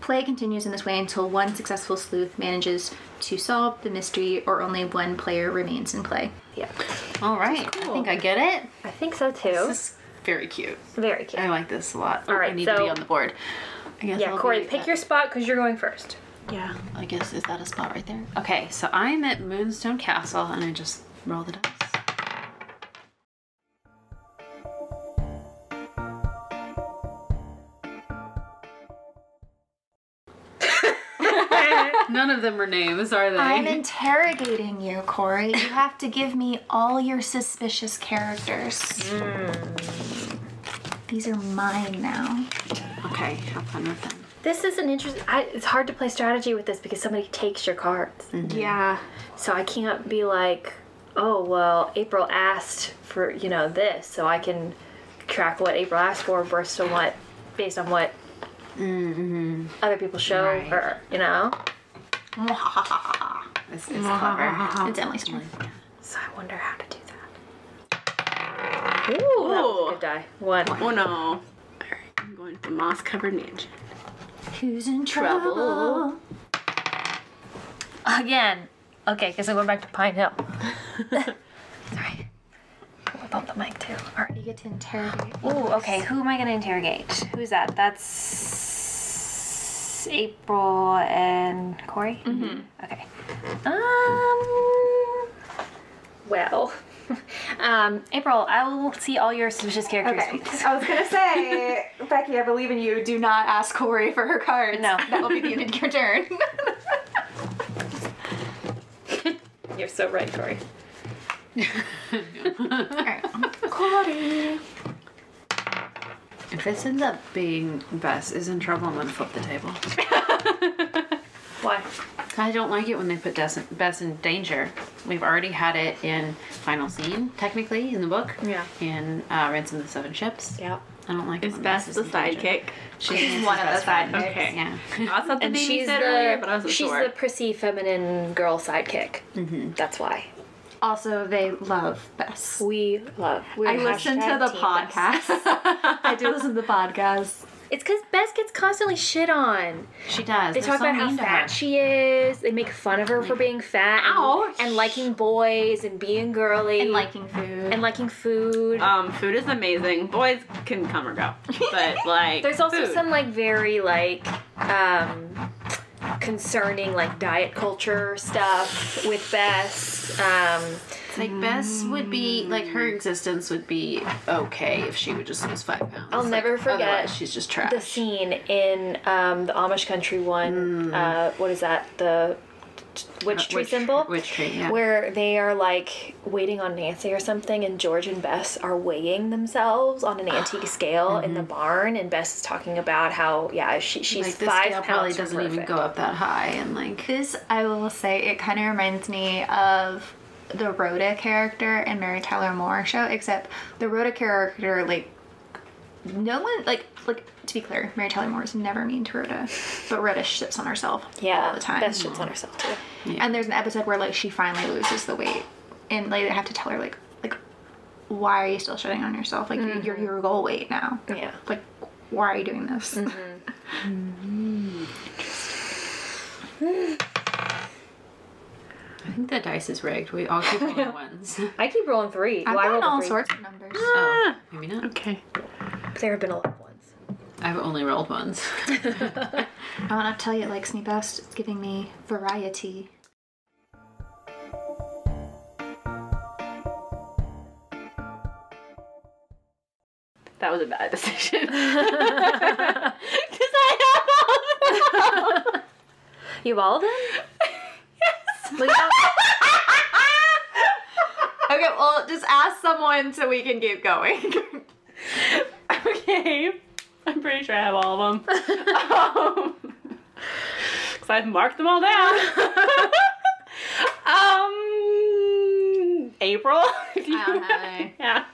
Play continues in this way until one successful sleuth manages to solve the mystery or only one player remains in play. Yeah. All right. Cool. I think I get it. I think so too. This is very cute. Very cute. I like this a lot. All Oh, right, I need to be on the board. I guess Yeah, I'll Corey, pick at- your spot because you're going first. Yeah, I guess is that a spot right there? Okay, so I'm at Moonstone Castle, and I just roll the dice. None of them are names, are they? I'm interrogating you, Corey. You have to give me all your suspicious characters. Hmm. These are mine now. Okay, have fun with them. This is an interesting. I, it's hard to play strategy with this because somebody takes your cards. Mm-hmm. Yeah. So I can't be like, oh well, April asked for you know this, so I can track what April asked for based on what, based on what mm-hmm. other people show, Right. or you know. This is clever. It's Emily's turn. So I wonder how to do that. Ooh, that was a good die. One. Oh no. Alright, I'm going to moss covered mansion. Who's in trouble? Again. Okay, guess I'm going back to Pine Hill. Sorry. Whip up the mic too. All right. You get to interrogate. Ooh, okay. Who am I gonna interrogate? Who's that? That's April and Corey. Mm-hmm. Okay. Um. Well. Um, April, I will see all your suspicious characters. Okay. please. I was gonna say, Becky, I believe in you. Do not ask Corey for her cards. No. That will be the end of your turn. You're so right, Corey. Alright. Corey. If this ends up being Bess is in trouble, I'm gonna flip the table. Why? I don't like it when they put Bess in, Bess in danger. We've already had it in Final Scene, technically, in the book. Yeah. In uh, Ransom of the Seven Ships. Yeah. I don't like it Is when Bess Bess the is in danger. sidekick? She's one of the best friend. sidekicks. Okay. Yeah. I thought the And she's said the earlier, but I wasn't she's sure. the prissy feminine girl sidekick. Mm-hmm. That's why Also, they love Bess. we love. We're I listen to the podcast. I do listen to the podcast. It's because Bess gets constantly shit on. She does. They They're talk so about how fat she is. They make fun of her for being fat and, and liking boys and being girly And liking food. and liking food. Um, food is amazing. Boys can come or go, but like There's also food. some like very like um concerning like diet culture stuff with Bess. Um Like Bess would be like her existence would be okay if she would just lose five pounds. I'll Like, never forget she's just trash. the scene in um, the Amish country one. Uh, what is that? The witch tree witch- symbol? witch tree, yeah. Where they are like waiting on Nancy or something, and George and Bess are weighing themselves on an antique scale in the barn, and Bess is talking about how yeah she, she's like this five scale pounds probably doesn't even go up that high, and like This, I will say, it kind of reminds me of the Rhoda character in Mary Tyler Moore show, except the Rhoda character, like, no one, like, like to be clear, Mary Tyler Moore is never mean to Rhoda, but Rhoda shits on herself Yeah, all the time. Bess shits on herself too. And there's an episode where like she finally loses the weight, and like they have to tell her like, like, why are you still shitting on yourself? Like you're mm-hmm. your goal weight now. Yeah. Like, why are you doing this? Mm-hmm. Mm-hmm. I think the dice is rigged. We all keep rolling ones. I keep rolling three. I've Well, I gotten a all three. sorts of numbers. Oh, ah. maybe not. Okay. But there have been a lot of ones. I've only rolled ones. I want to tell you, it likes me best. It's giving me variety. That was a bad decision. Because I have all of them. You have all of them? Yes. Look at Okay, well, just ask someone so we can keep going. okay. I'm pretty sure I have all of them. um, Because I've marked them all down. um, April. if you- I don't have any. Yeah.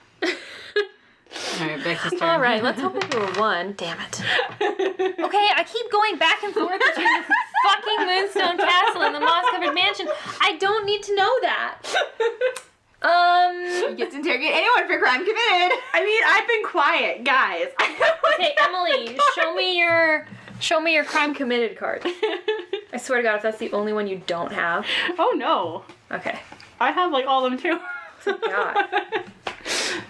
All right, Becky's turn. All right, let's hope it were one. Damn it. Okay, I keep going back and forth between the fucking Moonstone Castle and the moss covered mansion. I don't need to know that. Um. You get to interrogate anyone for crime committed. I mean, I've been quiet, guys. Okay, Emily, show me your show me your crime committed card. I swear to God, if that's the only one you don't have. Oh no. Okay. I have like all of them too. Oh, God.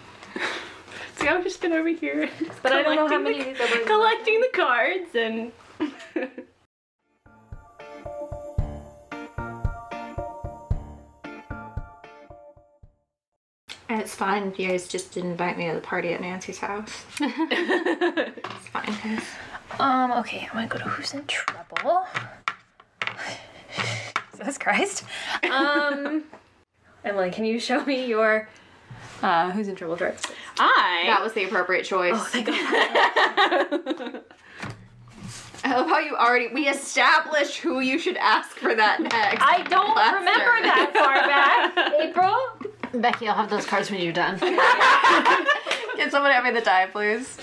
See, I've just been over here. But I don't know how collecting many the- of these are. collecting the cards and. And it's fine if you guys just didn't invite me to the party at Nancy's house. it's fine, guys. Um. Okay, I'm gonna go to Who's in Trouble. Jesus Christ. Um. Emily, can you show me your uh, Who's in Trouble cards? I. That was the appropriate choice. Oh, thank God. I love how you already we established who you should ask for that next. I don't Last remember turn. that far back. April. Becky, I'll have those cards when you're done. Can someone hand me the die, please?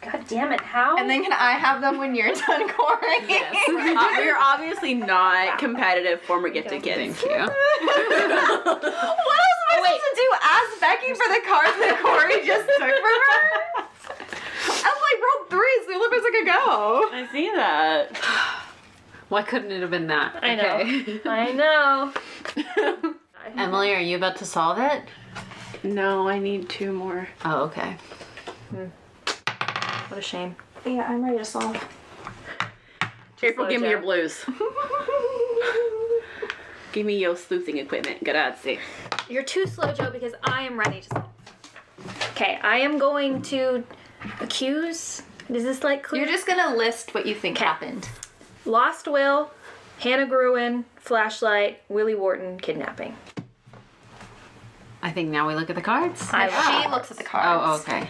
God damn it! How? And then can I have them when you're done, Corey? We're, we're obviously not competitive former gifted kids. Thank you. What else am I oh, supposed to do? Ask Becky for the cards that Corey just took from her? I like rolled threes the Olympics ago. I see that. Why couldn't it have been that? I know. I know. Emily, are you about to solve it? No, I need two more. Oh, okay. Hmm. What a shame. Yeah, I'm ready to solve. April, give me your blues. give me your sleuthing equipment. Grazie. You're too slow, Joe, because I am ready to solve. Okay, I am going to accuse. Is this like clear? You're just gonna list what you think happened. Lost Will, Hannah Gruen, flashlight, Willie Wharton, kidnapping. I think now we look at the cards. I She looks at the oh, oh, cards. Oh, okay.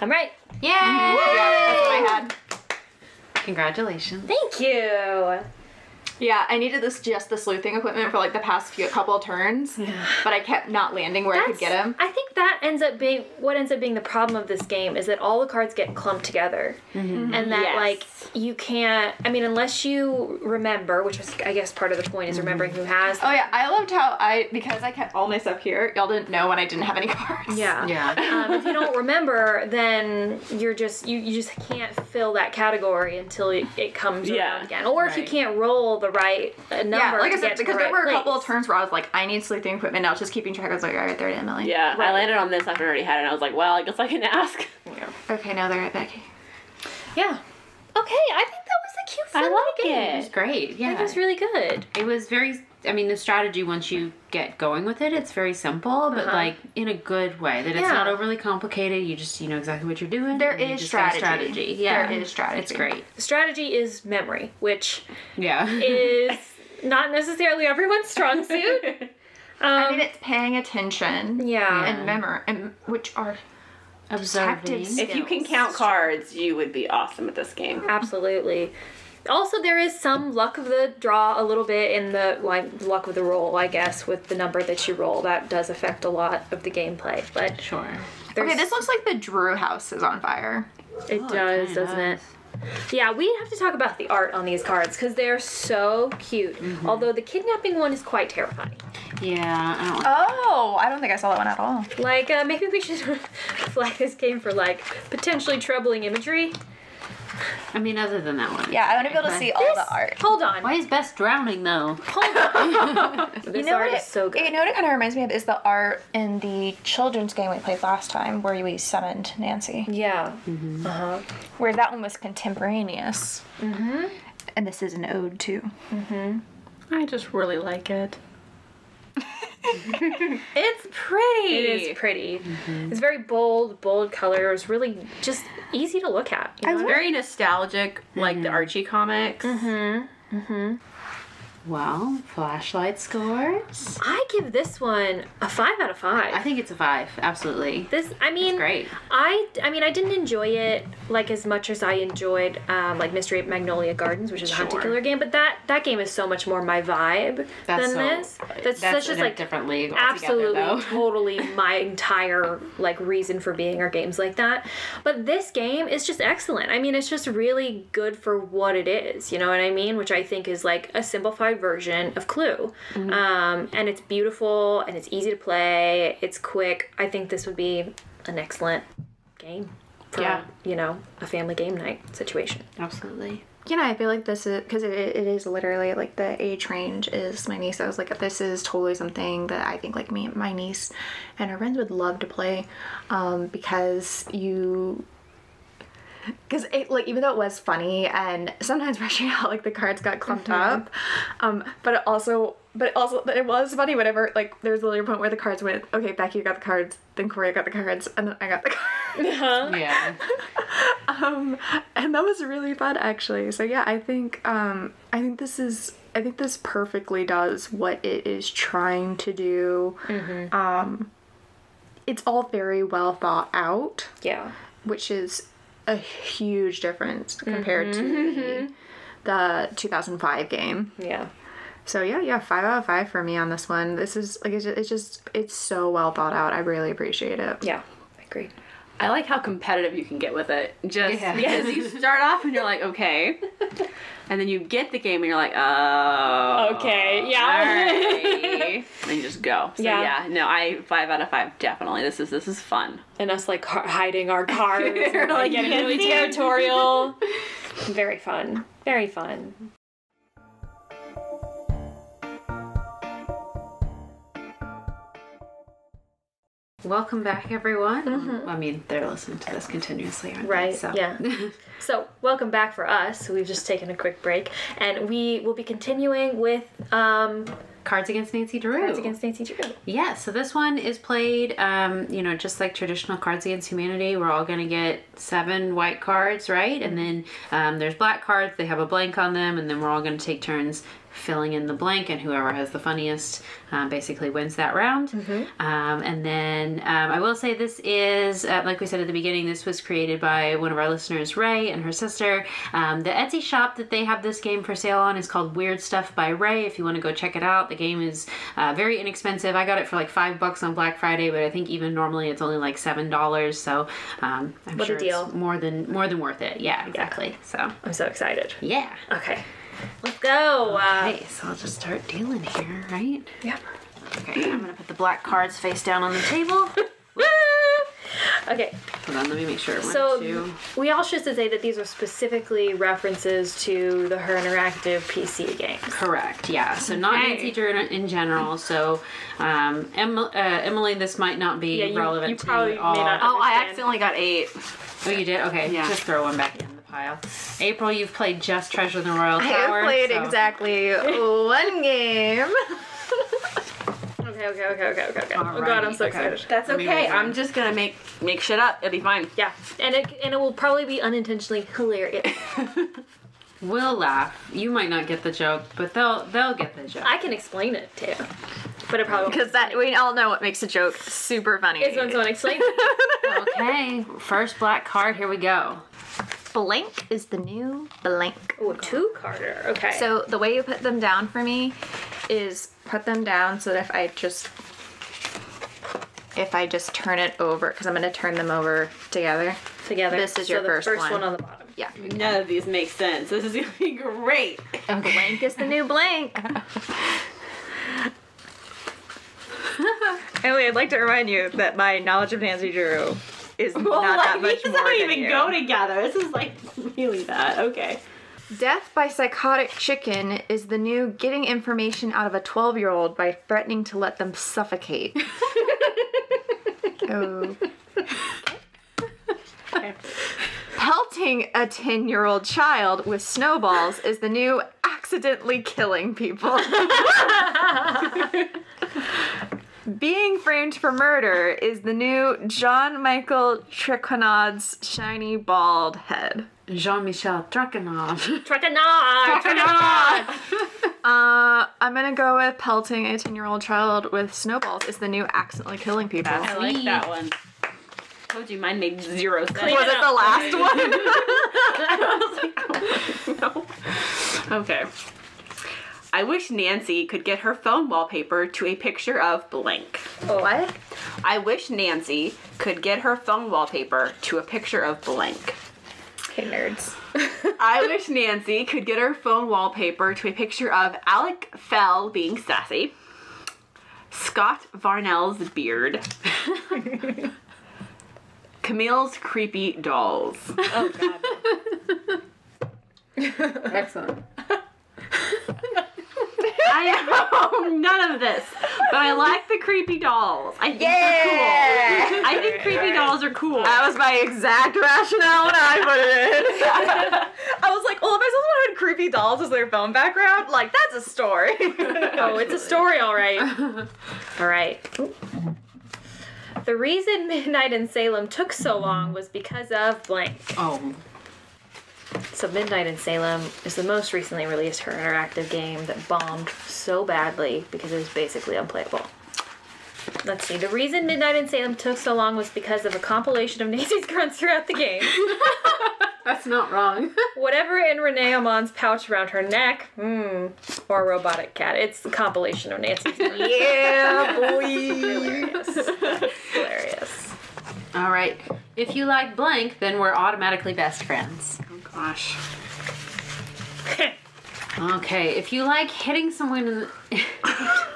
I'm right. Yay! Yeah, that's what I had. Congratulations. Thank you. Yeah, I needed this just the sleuthing equipment for like the past few couple of turns, but I kept not landing where I could get him. I think that ends up being what ends up being the problem of this game is that all the cards get clumped together, Mm-hmm. and that Yes. like you can't. I mean, unless you remember, which is I guess part of the point is remembering who has. Oh yeah, I loved how I because I kept all my stuff here. Y'all didn't know when I didn't have any cards. Yeah. Yeah. um, if you don't remember, then you're just you, you just can't fill that category until it, it comes Yeah. around again. Or if you can't roll the right number Yeah, like to I said, because the there right were a couple of turns where I was like, I need sleuthing equipment. Now just keeping track. I was like, all right, there it is, Emily. Yeah, I landed on this after I already had it. and I was like, well, I guess I can ask. Okay, now they're at Becky. Yeah. Okay, I think that was a cute fun I like game. It was great. Yeah. I it was really good. It was very. I mean, the strategy once you get going with it, it's very simple, but Uh-huh. like in a good way. That it's not overly complicated. You just you know exactly what you're doing. There is and you is just got a strategy. strategy. Yeah, There is strategy. It's great. Strategy is memory, which Yeah. is not necessarily everyone's strong suit. Um, I mean, it's paying attention. Yeah. And memory, and which are Observing. If you can count cards, you would be awesome at this game. Absolutely. Also, there is some luck of the draw a little bit in the like luck of the roll, I guess, with the number that you roll. That does affect a lot of the gameplay, but Sure. there's, Okay, this looks like the Drew house is on fire. it does, kinda doesn't it? Yeah, we have to talk about the art on these cards because they're so cute. Although the kidnapping one is quite terrifying. Yeah. I don't. Oh, I don't think I saw that one at all. Like, uh, maybe we should flag this game for like potentially troubling imagery. I mean, other than that one. Yeah, I want to be able to see all the art. Hold on. Why is Bess drowning though? Hold on. this You know art what is so good. You know what it kind of reminds me of is the art in the children's game we played last time, where we summoned Nancy. Yeah. Mm-hmm. Uh huh. Where that one was contemporaneous. Mm-hmm. And this is an ode too. Mhm. I just really like it. It's pretty. It is pretty. It's very bold, bold colors. Really, just easy to look at. You know? It's very nostalgic, like the Archie comics. Mm-hmm. Mm-hmm. Well, flashlight scores. I give this one a five out of five. I think it's a five. Absolutely. This, I mean, great. I, I mean, I didn't enjoy it like as much as I enjoyed um, like Mystery at Magnolia Gardens, which is a Hunt a Killer game. But that that game is so much more my vibe That's than so- this. That's, that's that's just like different league absolutely, totally my entire like reason for being are games like that. But this game is just excellent. I mean, it's just really good for what it is. You know what I mean? Which I think is like a simplified version of Clue. Mm-hmm. Um, and it's beautiful and it's easy to play. It's quick. I think this would be an excellent game for Yeah. you know a family game night situation. Absolutely. You know, I feel like this is because it, it is literally like the age range is my niece. I was like, this is totally something that I think like me, my niece, and her friends would love to play, um, because you. Because it like even though it was funny and sometimes rushing out like the cards got clumped up, um, but it also but it also but it was funny whenever like there was literally a point where the cards went okay Becky got the cards then Corey got the cards and then I got the cards. Yeah. um and that was really fun actually so yeah i think um i think this is i think this perfectly does what it is trying to do um it's all very well thought out Yeah. which is a huge difference compared to mm-hmm. the, the 2005 game Yeah. so yeah yeah five out of five for me on this one this is like it's just, it's just it's so well thought out i really appreciate it Yeah. I agree. I like how competitive you can get with it. Just Yeah. because you start off and you're like, okay. And then you get the game and you're like, oh. Okay, yeah. Alright. and you just go. So Yeah. yeah. no, I five out of five definitely. This is this is fun. and us like hiding our cards and like, getting really can't see it." territorial. Very fun. Very fun. Welcome back, everyone. I mean, they're listening to this continuously, aren't Right, they? So. yeah. So, welcome back for us. We've just taken a quick break and we will be continuing with um, Cards Against Nancy Drew. Cards Against Nancy Drew. Yeah, so this one is played, um, you know, just like traditional Cards Against Humanity. We're all going to get seven white cards, right? And then um, there's black cards, they have a blank on them, and then we're all going to take turns filling in the blank, and whoever has the funniest um, basically wins that round. Um, and then um, I will say this is, uh, like we said at the beginning, this was created by one of our listeners, Rae, and her sister. Um, the Etsy shop that they have this game for sale on is called Weird Stuff by Rae. If you want to go check it out, the game is uh, very inexpensive. I got it for like five bucks on Black Friday, but I think even normally it's only like seven dollars. So um, I'm What a deal. it's more than more than worth it. Yeah, exactly. So I'm so excited. Yeah. Okay. Let's go. Uh, Okay, so I'll just start dealing here, right? Yep. Okay, I'm gonna put the black cards face down on the table. Okay. Hold on, let me make sure. One, So two. we all should say that these are specifically references to the Her Interactive PC games. Correct. Yeah. So not Okay. Nancy Drew in, in general. So um, Emily, uh, Emily, this might not be Yeah, you- relevant you to probably may all. not Oh, I accidentally got eight. Oh, you did? Okay. Yeah. Just throw one back in pile. April, you've played just Treasure in the Royal Tower. I have played so- exactly one game. Okay, okay, okay, okay, okay, okay. Oh god, I'm so okay. excited. That's okay. I'm just gonna make make shit up. It'll be fine. Yeah, and it and it will probably be unintentionally hilarious. We'll laugh. You might not get the joke, but they'll they'll get the joke. I can explain it too, but it probably. Because that we all know what makes a joke super funny. is when someone explains it. okay. First black card. Here we go. Blank is the new blank. Ooh, two Carter. Okay. So the way you put them down for me is put them down so that if I just if I just turn it over because I'm going to turn them over together. together. This is So your the first, first one. one on the bottom. Yeah. None of these make sense. This is gonna be great. Oh, blank is the new blank. Emily, I'd like to remind you that my knowledge of Nancy Drew is not that much these more don't even you. go together. This is like really bad. Okay. Death by psychotic chicken is the new getting information out of a 12 year old by threatening to let them suffocate. oh. Pelting a 10 year old child with snowballs is the new accidentally killing people. Being framed for murder is the new John Michael Triconaude's shiny bald head. Jean-Michel Trakanov. Trakanard. Uh, I'm gonna go with pelting a 10 year old child with snowballs is the new accidentally killing people. I like that one. Told you mine made zero sense. Was it the last one? no. Okay. I wish Nancy could get her phone wallpaper to a picture of blank. what? I wish Nancy could get her phone wallpaper to a picture of blank. Okay, nerds. I wish Nancy could get her phone wallpaper to a picture of Alec Fell being sassy, Scott Varnell's beard, Camille's creepy dolls. Oh god. Excellent. I own none of this, but I like the creepy dolls. I think they're cool. I think creepy dolls are cool. That was my exact rationale when I put it in. I was like, well, if I supposed to had creepy dolls as their phone background, like, that's a story. Oh, it's a story, all right. all right. The reason Midnight in Salem took so long was because of blank. Oh, So Midnight in Salem is the most recently released Her Interactive game that bombed so badly because it was basically unplayable. Let's see. The reason Midnight in Salem took so long was because of a compilation of Nancy's grunts throughout the game. that's not wrong. Whatever in Renee Amon's pouch around her neck, hmm, or a robotic cat. It's a compilation of Nancy's yeah, boy. Hilarious. Hilarious. All right. If you like blank, then we're automatically best friends. Gosh. Okay. If you like hitting someone in the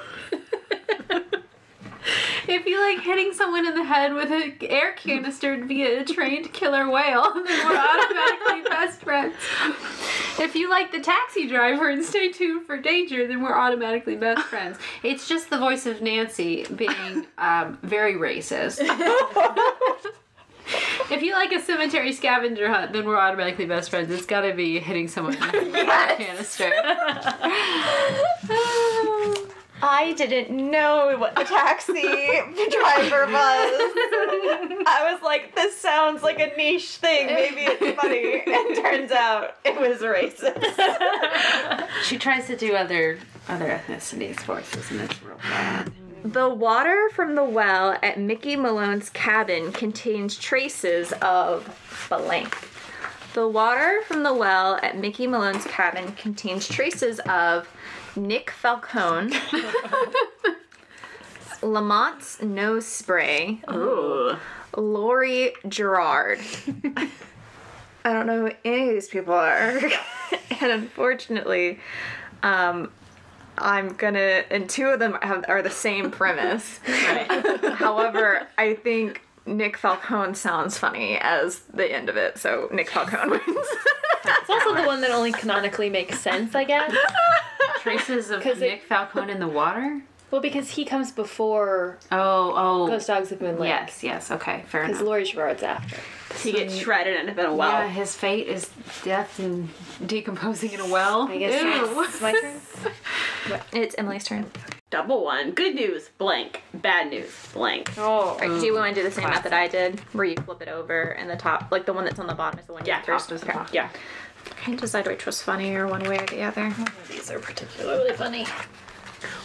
If you like hitting someone in the head with an air canister via a trained killer whale, then we're automatically best friends. If you like the taxi driver and stay tuned for danger, then we're automatically best friends. It's just the voice of Nancy being um, very racist. If you like a cemetery scavenger hunt, then we're automatically best friends. It's gotta be hitting someone with a canister. I didn't know what the taxi driver was. I was like, this sounds like a niche thing. Maybe it's funny. And Turns out it was racist. She tries to do other other ethnicities voices, and it's real bad. The water from the well at Mickey Malone's cabin contains traces of blank. The water from the well at Mickey Malone's cabin contains traces of Nick Falcone, Lamont's nose spray, Ooh. Lori Gerard. I don't know who any of these people are. and unfortunately, um, I'm gonna, and two of them have, are the same premise. However, I think Nick Falcone sounds funny as the end of it, so Nick Falcone wins. It's also the one that only canonically makes sense, I guess. Traces of 'Cause it- Nick Falcone in the water. Well, because he comes before Oh, oh. Ghost Dogs of Moon Lake. Yes, yes. Okay, fair enough. Because enough. Laurie Gerard's after. He gets shredded and end up in a well. Yeah, his fate is death and decomposing in a well. I guess Ew. it's my turn. it's Emily's turn. Double one. Good news, blank. Bad news, blank. Oh. Alright, do you want to do the same method I did, where you flip it over and the top, like the one that's on the bottom is the one you Yeah, did first? top Okay. Yeah. I can't decide which was funnier one way or the other. These are particularly funny.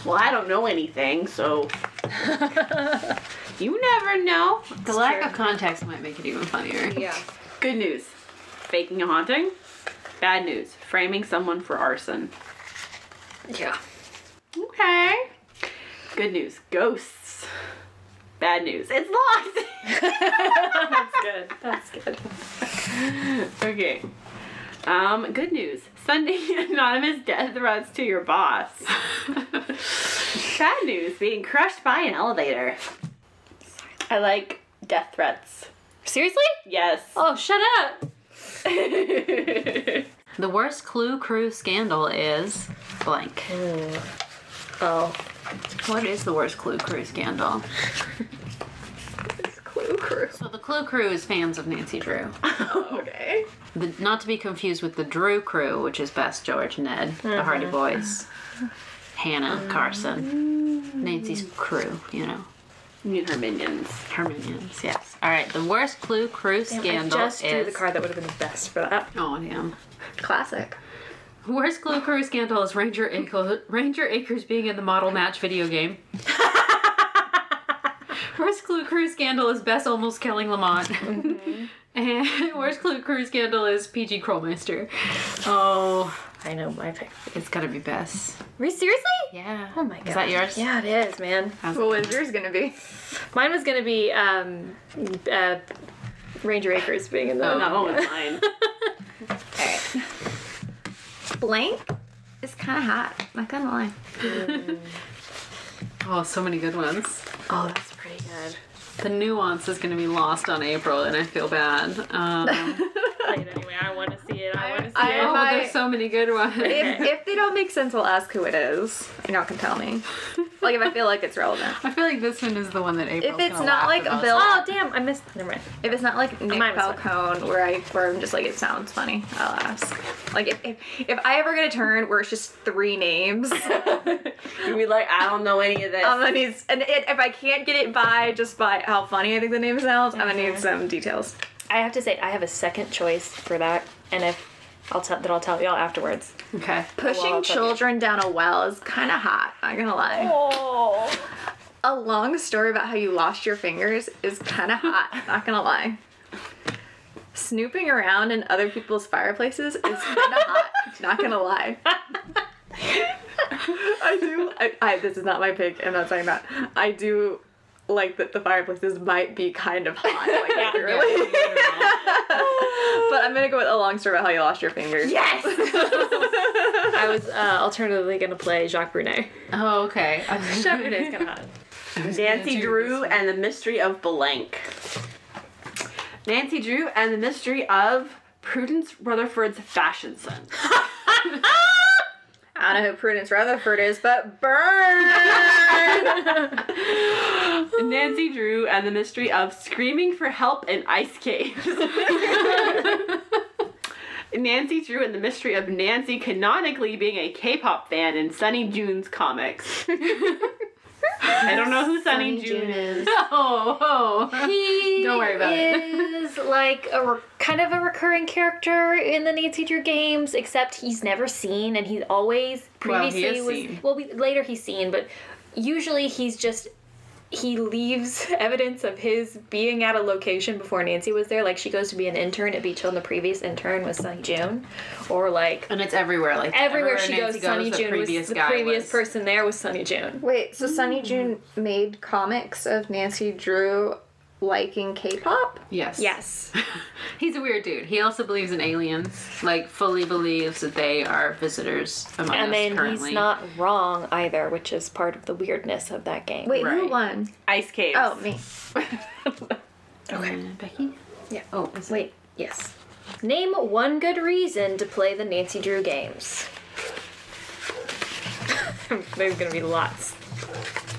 Well, I don't know anything, so you never know. The lack of context might make it even funnier. Yeah. Good news, faking a haunting. Bad news, framing someone for arson. Yeah. Okay. Good news, ghosts. Bad news, it's locked. That's good. That's good. okay. Um, good news. Sending anonymous death threats to your boss. Bad news. Being crushed by an elevator. I like death threats. Seriously? Yes. Oh, shut up. The worst Clue Crew scandal is blank. Oh. What is the worst Clue Crew scandal? Clue crew. So the Clue Crew is fans of Nancy Drew. okay. The, not to be confused with the Drew Crew, which is Bess, George, Ned, the uh-huh. Hardy Boys, Hannah, Carson, mm-hmm. Nancy's crew. You know, You mean her minions. her minions. Yes. All right. The worst Clue Crew scandal I just drew is. the card that would have been best for that. Oh damn. Classic. Worst Clue Crew scandal is Ranger Ranger Acres being in the model match video game. Worst Clue Crew scandal is Bess almost killing Lamont. and worst Clue Crew scandal is PG Krollmeister. Oh, I know my pick. it's gotta be Bess. Are you seriously? Yeah. Oh my god. Is that yours? Yeah, it is, man. How's What was yours gonna be? Mine was gonna be um, uh, Ranger Acres being in the. Oh. That one was mine. Alright. Blank is kind of hot. Not gonna lie. Oh, so many good ones. Oh, that's good. The nuance is gonna be lost on April, and I feel bad. Um, anyway. I want to see it. I want to see I- it. oh, I- there's so many good ones. If, if they don't make sense, I'll ask who it is, and y'all can tell me. Like if I feel like it's relevant. I feel like this one is the one that April. If it's not like the most. Bill, Oh damn! I missed. Never mind. if it's not like Nick Mine was Falcone, where I where I'm just like it sounds funny, I'll ask. Like if if, if I ever get a turn where it's just three names, You'd be like, I don't know any of this. I'm and it, if I can't get it by just by how funny I think the name sounds, I'm gonna need mhm. some details. I have to say I have a second choice for that, and if I'll tell that I'll tell y'all afterwards. Okay. Pushing Well, I'll you. children down a well is kind of hot. Not gonna lie. Oh. A long story about how you lost your fingers is kind of hot. Not gonna lie. Snooping around in other people's fireplaces is kind of hot. Not gonna lie. I do. I, I, this is not my pick. I'm not saying that. I do like that the fireplaces might be kind of hot. Like literally. but I'm gonna go with a long story about how you lost your fingers. yes! I was uh, alternatively gonna play Jacques Brunet. Oh, okay. Jacques Brunet's kind of hot. Nancy Drew and the Mystery of Blank. Nancy Drew and the Mystery of Prudence Rutherford's Fashion Sense. I don't know who Prudence Rutherford is, but burn. Nancy Drew and the Mystery of Screaming for Help in Ice Caves. Nancy Drew and the Mystery of Nancy canonically being a K-pop fan in Sonny Joon's comics. I don't know who Sonny, Joon, is. Oh, oh. He Don't worry about it. is like a kind of a recurring character in the Nancy Drew games, except he's never seen and he's always Well, he previously was seen. well we, later he's seen, but usually he's just he leaves evidence of his being at a location before Nancy was there. Like she goes to be an intern at Beach Hill, and the previous intern was Sonny Joon, or like and it's everywhere. Like everywhere, she Nancy goes, Sunny the June previous was the previous was- person there was Sonny Joon. Wait, so Sunny mm. June made comics of Nancy Drew liking K-pop? Yes. Yes. He's a weird dude. He also believes in aliens. Like fully believes that they are visitors among and us then currently. he's not wrong either, which is part of the weirdness of that game. Wait, who won? Ice Caves. Oh, me. Okay, Becky. Yeah. Oh, wait. Yes. Name one good reason to play the Nancy Drew games. There's gonna be lots.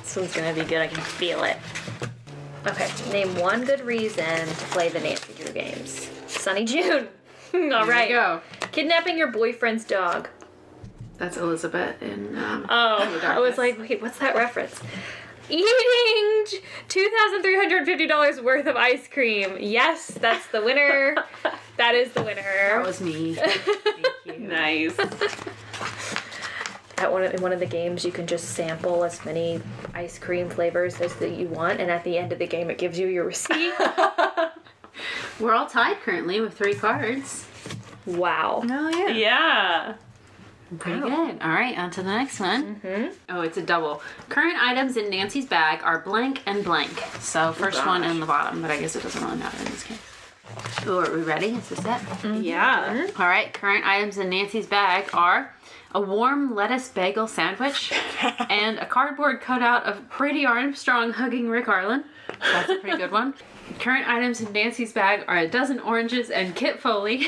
This one's gonna be good. I can feel it. Okay. Name one good reason to play the Nancy Drew games. Sonny Joon. All right. go. Kidnapping your boyfriend's dog. That's Elizabeth in. Um, Oh, I was like, wait, what's that reference? Eating two thousand three hundred fifty dollars worth of ice cream. Yes, that's the winner. that is the winner. That was me. Nice. At one of, in one of the games, you can just sample as many ice cream flavors as that you want, and at the end of the game, it gives you your receipt. We're all tied currently with three cards. wow. Oh yeah. Yeah. Pretty good. All right, on to the next one. Mm-hmm. Oh, it's a double. Current items in Nancy's bag are blank and blank. So first one in the bottom, but I guess it doesn't really matter in this case. Oh, are we ready? Is this it? Yeah. All right, current items in Nancy's bag are a warm lettuce bagel sandwich and a cardboard cutout of Brady Armstrong hugging Rick Arlen. That's a pretty good one. Current items in Nancy's bag are a dozen oranges and Kit Foley.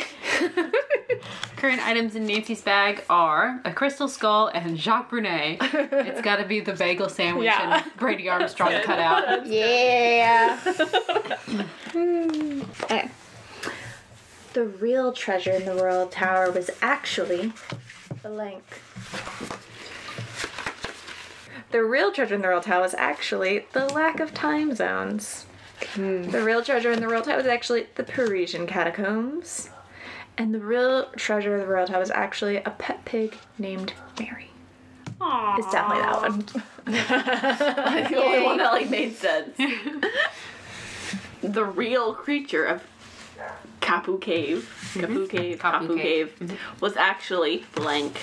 Current items in Nancy's bag are a crystal skull and Jacques Brunet. It's got to be the bagel sandwich Yeah. and Brady Armstrong cutout. Yeah. okay. The real treasure in the Royal Tower was actually blank. The real treasure in the Royal Tower was actually the lack of time zones. Hmm. The real treasure in the Royal Tower was actually the Parisian catacombs. And the real treasure of the Royal Tower was actually a pet pig named Mary. It's definitely that one. the only one that like made sense. the real creature of Kapu Cave, Kapu Cave, Kapu Kapu, Cave. Cave, was actually blank.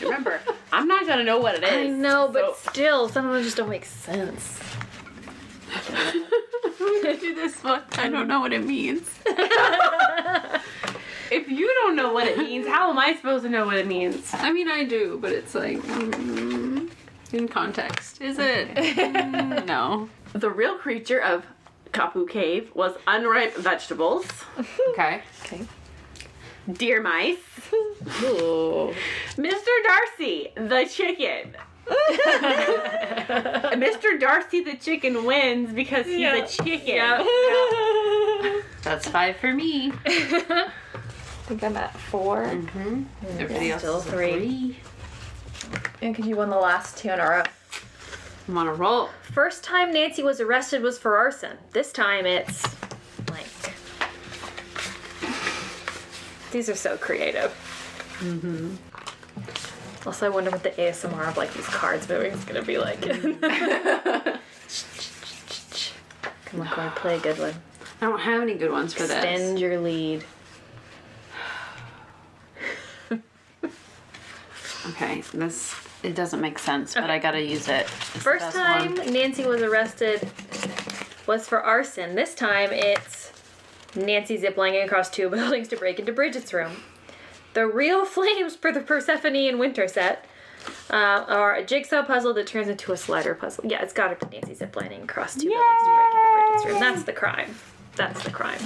Remember, I'm not gonna know what it is. I know, but so- still, some of them just don't make sense. I'm gonna do this one. I don't know what it means. if you don't know what it means, how am I supposed to know what it means? I mean, I do, but it's like mm, in context. Is it? Mm, no. The real creature of Kapu Cave was unripe vegetables, Okay. Okay. deer mice, Ooh. Mr. Darcy, the chicken. Mr. Darcy the chicken wins because he's Yeah. a chicken. That's five for me. I think I'm at 4 Mm-hmm. Everybody else Still is a three. And because you won the last two in a row. I'm on a roll. First time Nancy was arrested was for arson. This time it's blank. These are so creative. Mm-hmm. Also, I wonder what the ASMR of like these cards moving is gonna be like. Come on, Corey, play a good one. I don't have any good ones for this. Extend your lead. Okay, this it doesn't make sense, but I gotta use it. It's First time one. Nancy was arrested was for arson. This time it's Nancy ziplining across two buildings to break into Bridget's room. The real flames for the Persephone and Winter set uh, are a jigsaw puzzle that turns into a slider puzzle. Yeah, it's gotta be Nancy ziplining across two buildings to break into Bridget's room. That's the crime. That's the crime.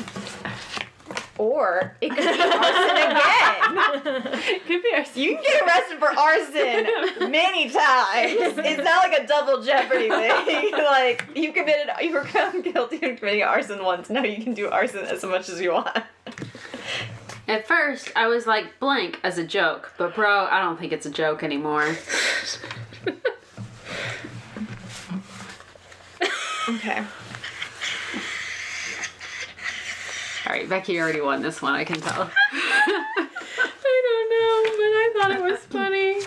Or it could be arson again. Could be our You can get arrested for arson many times. It's not like a double jeopardy thing. like you committed, you were found guilty of committing arson once. Now you can do arson as much as you want. At first, I was like blank as a joke, but bro, I don't think it's a joke anymore. Okay. Right, Becky already won this one. I can tell. I don't know, but I thought it was funny.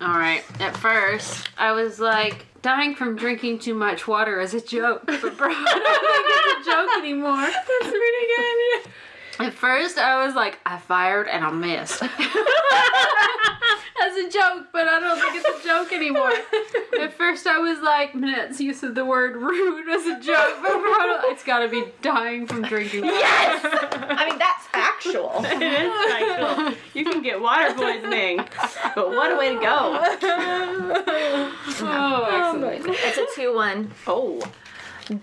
All right. At first, I was like dying from drinking too much water as a joke, but bro, I don't think it's a joke anymore. That's pretty good. At first, I was like, I fired and I missed. As a joke, but I don't think it's a joke anymore. At first, I was like, Minette's use of the word rude was a joke, but bro, it's gotta be dying from drinking water. Yes! I mean, that's factual. it is factual. You can get water poisoning, but what a way to go. Oh, oh excellent. It's a 2 1. Oh.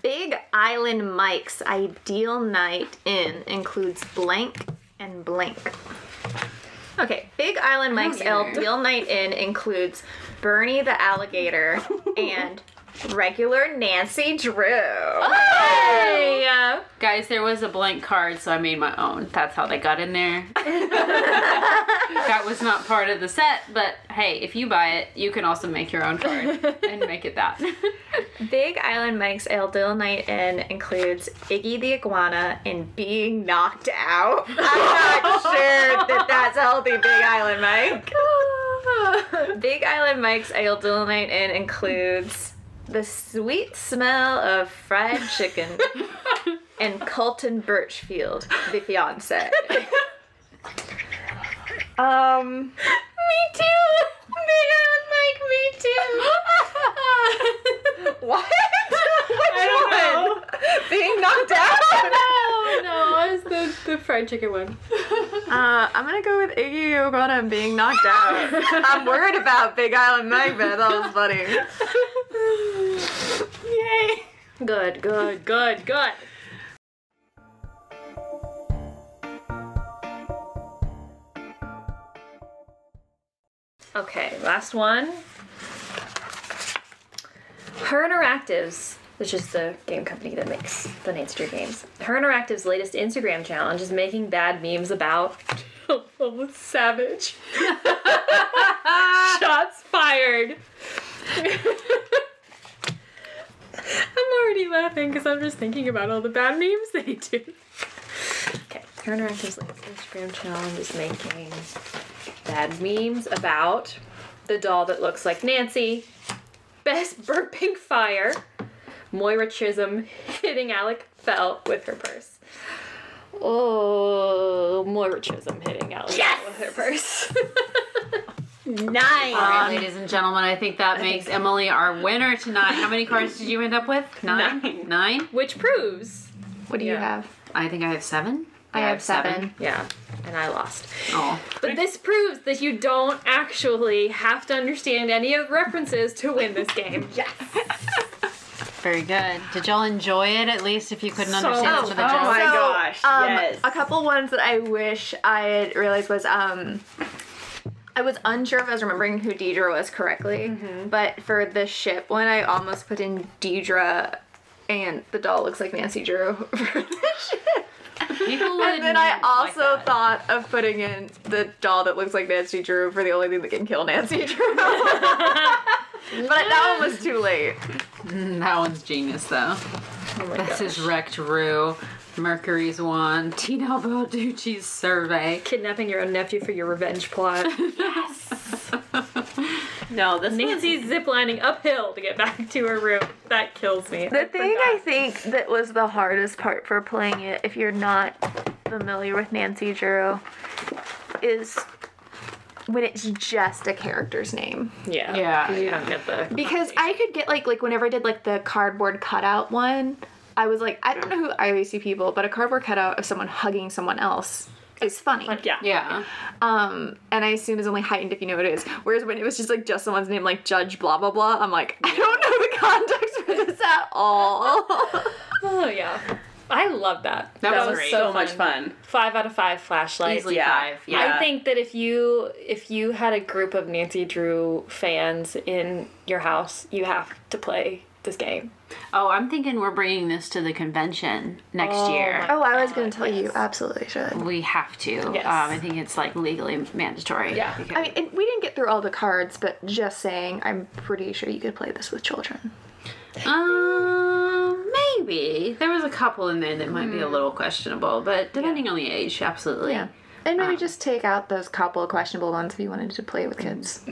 Big Island Mike's ideal night in includes blank and blank. Okay, Big Island Mike's oh, deal night in includes Bernie the alligator and regular Nancy Drew. Oh! Hey! Guys, there was a blank card, so I made my own. That's how they got in there. that was not part of the set, but hey, if you buy it, you can also make your own card and make it that. Big Island Mike's ideal night in includes Iggy the iguana and being knocked out. I'm not sure that that's healthy, Big Island Mike. Big Island Mike's ideal night in includes the sweet smell of fried chicken and Colton Birchfield, the fiance. Um, me too. Big Island Mike, me too. what? Which one? Being knocked out? Oh no, it's the, the fried chicken one. Uh, I'm gonna go with Iggy and being knocked out. I'm worried about Big Island Mike, but that was funny. Yay. Good, good, good, good. Okay, last one. Her Interactives, which is the game company that makes the Nancy Drew games. Her Interactive's latest Instagram challenge is making bad memes about Savage. Shots fired. I'm already laughing because I'm just thinking about all the bad memes they do. Okay, Her Interactive's latest Instagram challenge is making bad memes about the doll that looks like Nancy, Bess burping fire, Moira Chisholm hitting Alec Fell with her purse. Oh, Moira Chisholm hitting Alec Fell with her purse. Nine. All right, ladies and gentlemen, I think that makes Emily our winner tonight. How many cards did you end up with? Nine. Nine. Which proves. What do you have? I think I have seven. I have seven. Yeah, and I lost. Oh. But this proves that you don't actually have to understand any of the references to win this game. yes. Very good. Did y'all enjoy it at least if you couldn't So understand much some of the jokes? Oh my So, gosh, Um, yes. A couple ones that I wish I had realized was um, I was unsure if I was remembering who Deidre was correctly, Mm-hmm. but for the ship one, I almost put in Deidre, and the doll looks like Nancy Drew. for the ship. People and then I also that. thought of putting in the doll that looks like Nancy Drew for the only thing that can kill Nancy Drew. but that one was too late. Mm, that one's genius though. Oh this is wrecked Rue. Mercury's one. Tina Balducci's survey. Kidnapping your own nephew for your revenge plot. Yes! no, this Nancy's ziplining uphill to get back to her room. That kills me. The thing I think that was the hardest part for playing it, if you're not familiar with Nancy Drew, is when it's just a character's name. Yeah. Yeah, You don't get the. Because I could get like like whenever I did like the cardboard cutout one, I was like, I don't know who I see people, but a cardboard cutout of someone hugging someone else is funny. Yeah. Yeah. Um, and I assume is only heightened if you know what it is. Whereas when it was just like just someone's name, like Judge blah blah blah, I'm like, I don't know the context for this at all. Oh yeah. I love that. That, was, so much fun. Five out of five flashlights. Easily Yeah. five. Yeah. I think that if you if you had a group of Nancy Drew fans in your house, you have to play this game. Oh, I'm thinking we're bringing this to the convention next Oh year. oh, I was gonna tell you, absolutely should. We have to. Yes. Um, I think it's like legally mandatory. Yeah. because- I mean, and we didn't get through all the cards, but just saying, I'm pretty sure you could play this with children. Um, Maybe there was a couple in there that might be a little questionable, but depending on the age, absolutely. Yeah. And maybe Um, just take out those couple of questionable ones if you wanted to play with kids.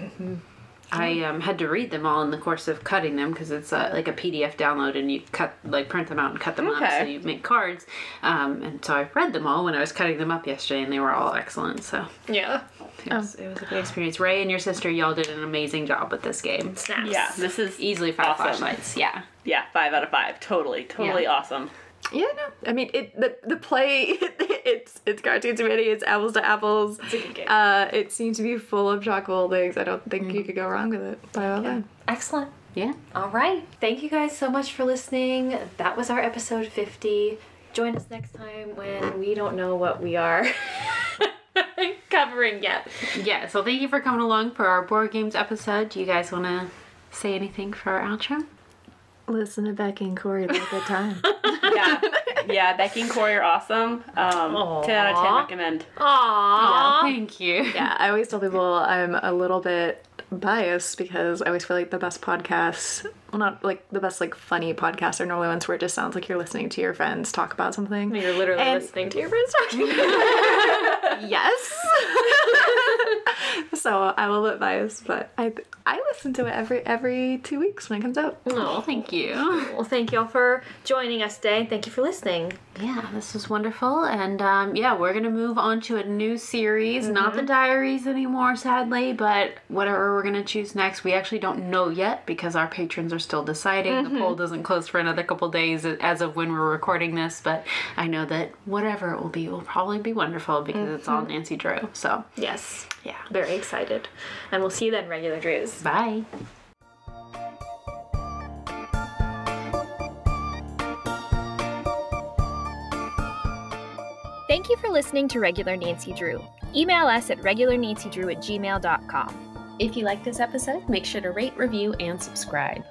I um, had to read them all in the course of cutting them because it's uh, like a PDF download and you cut like print them out and cut them up so you make cards. Um, and so I read them all when I was cutting them up yesterday and they were all excellent. So Yeah. it was, it was a good experience. Rae and your sister, y'all did an amazing job with this game. Snaps. Yeah, this is Easily five awesome. flashlights. Yeah. Yeah, five out of five. Totally, totally Yeah. awesome. Yeah, no. I mean, it the the play it's it's cartoons committee. It's apples to apples. It's a good game. Uh, it seems to be full of full things. I don't think you could go wrong with it. By all means. Excellent. Yeah. All right. Thank you guys so much for listening. That was our episode 50. Join us next time when we don't know what we are covering yet. Yeah. So thank you for coming along for our board games episode. Do you guys want to say anything for our outro? Listen to Becky and Corey. They have a good time. Yeah, yeah. Becky and Corey are awesome. Um, ten out of ten Aw. recommend. Aww. Thank you. yeah, I always tell people I'm a little bit biased because I always feel like the best podcasts, well, not like the best like funny podcasts are normally ones where it just sounds like you're listening to your friends talk about something. You're literally And- listening to your friends talking. yes. so I will a little bit biased, but I I listen to it every every two weeks when it comes out. Oh, thank you. well, thank you all for joining us today. Thank you for listening. Yeah, this was wonderful. And um, yeah, we're going to move on to a new series. Not the mm-hmm. diaries anymore, sadly, but whatever we're going to choose next, we actually don't know yet because our patrons are still deciding. The poll mm-hmm. doesn't close for another couple days as of when we're recording this, but I know that whatever it will be will probably be wonderful because it's all mm-hmm. Nancy Drew. So, Yes. Yeah. Very excited. And we'll see you then, regular Drews. Bye. Thank you for listening to Regular Nancy Drew. Email us at regularnancydrew at gmail.com. If you like this episode, make sure to rate, review, and subscribe.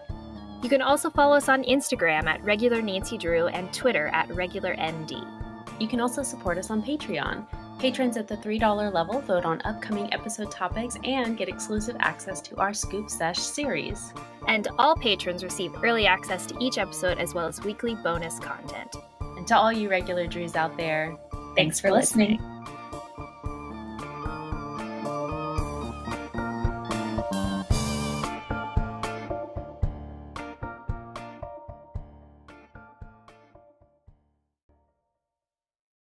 You can also follow us on Instagram at Regular Nancy Drew and Twitter at RegularND. You can also support us on Patreon. Patrons at the $3 level vote on upcoming episode topics and get exclusive access to our Scoop Sesh series. And all patrons receive early access to each episode as well as weekly bonus content. And to all you regular Drews out there, thanks, for listening.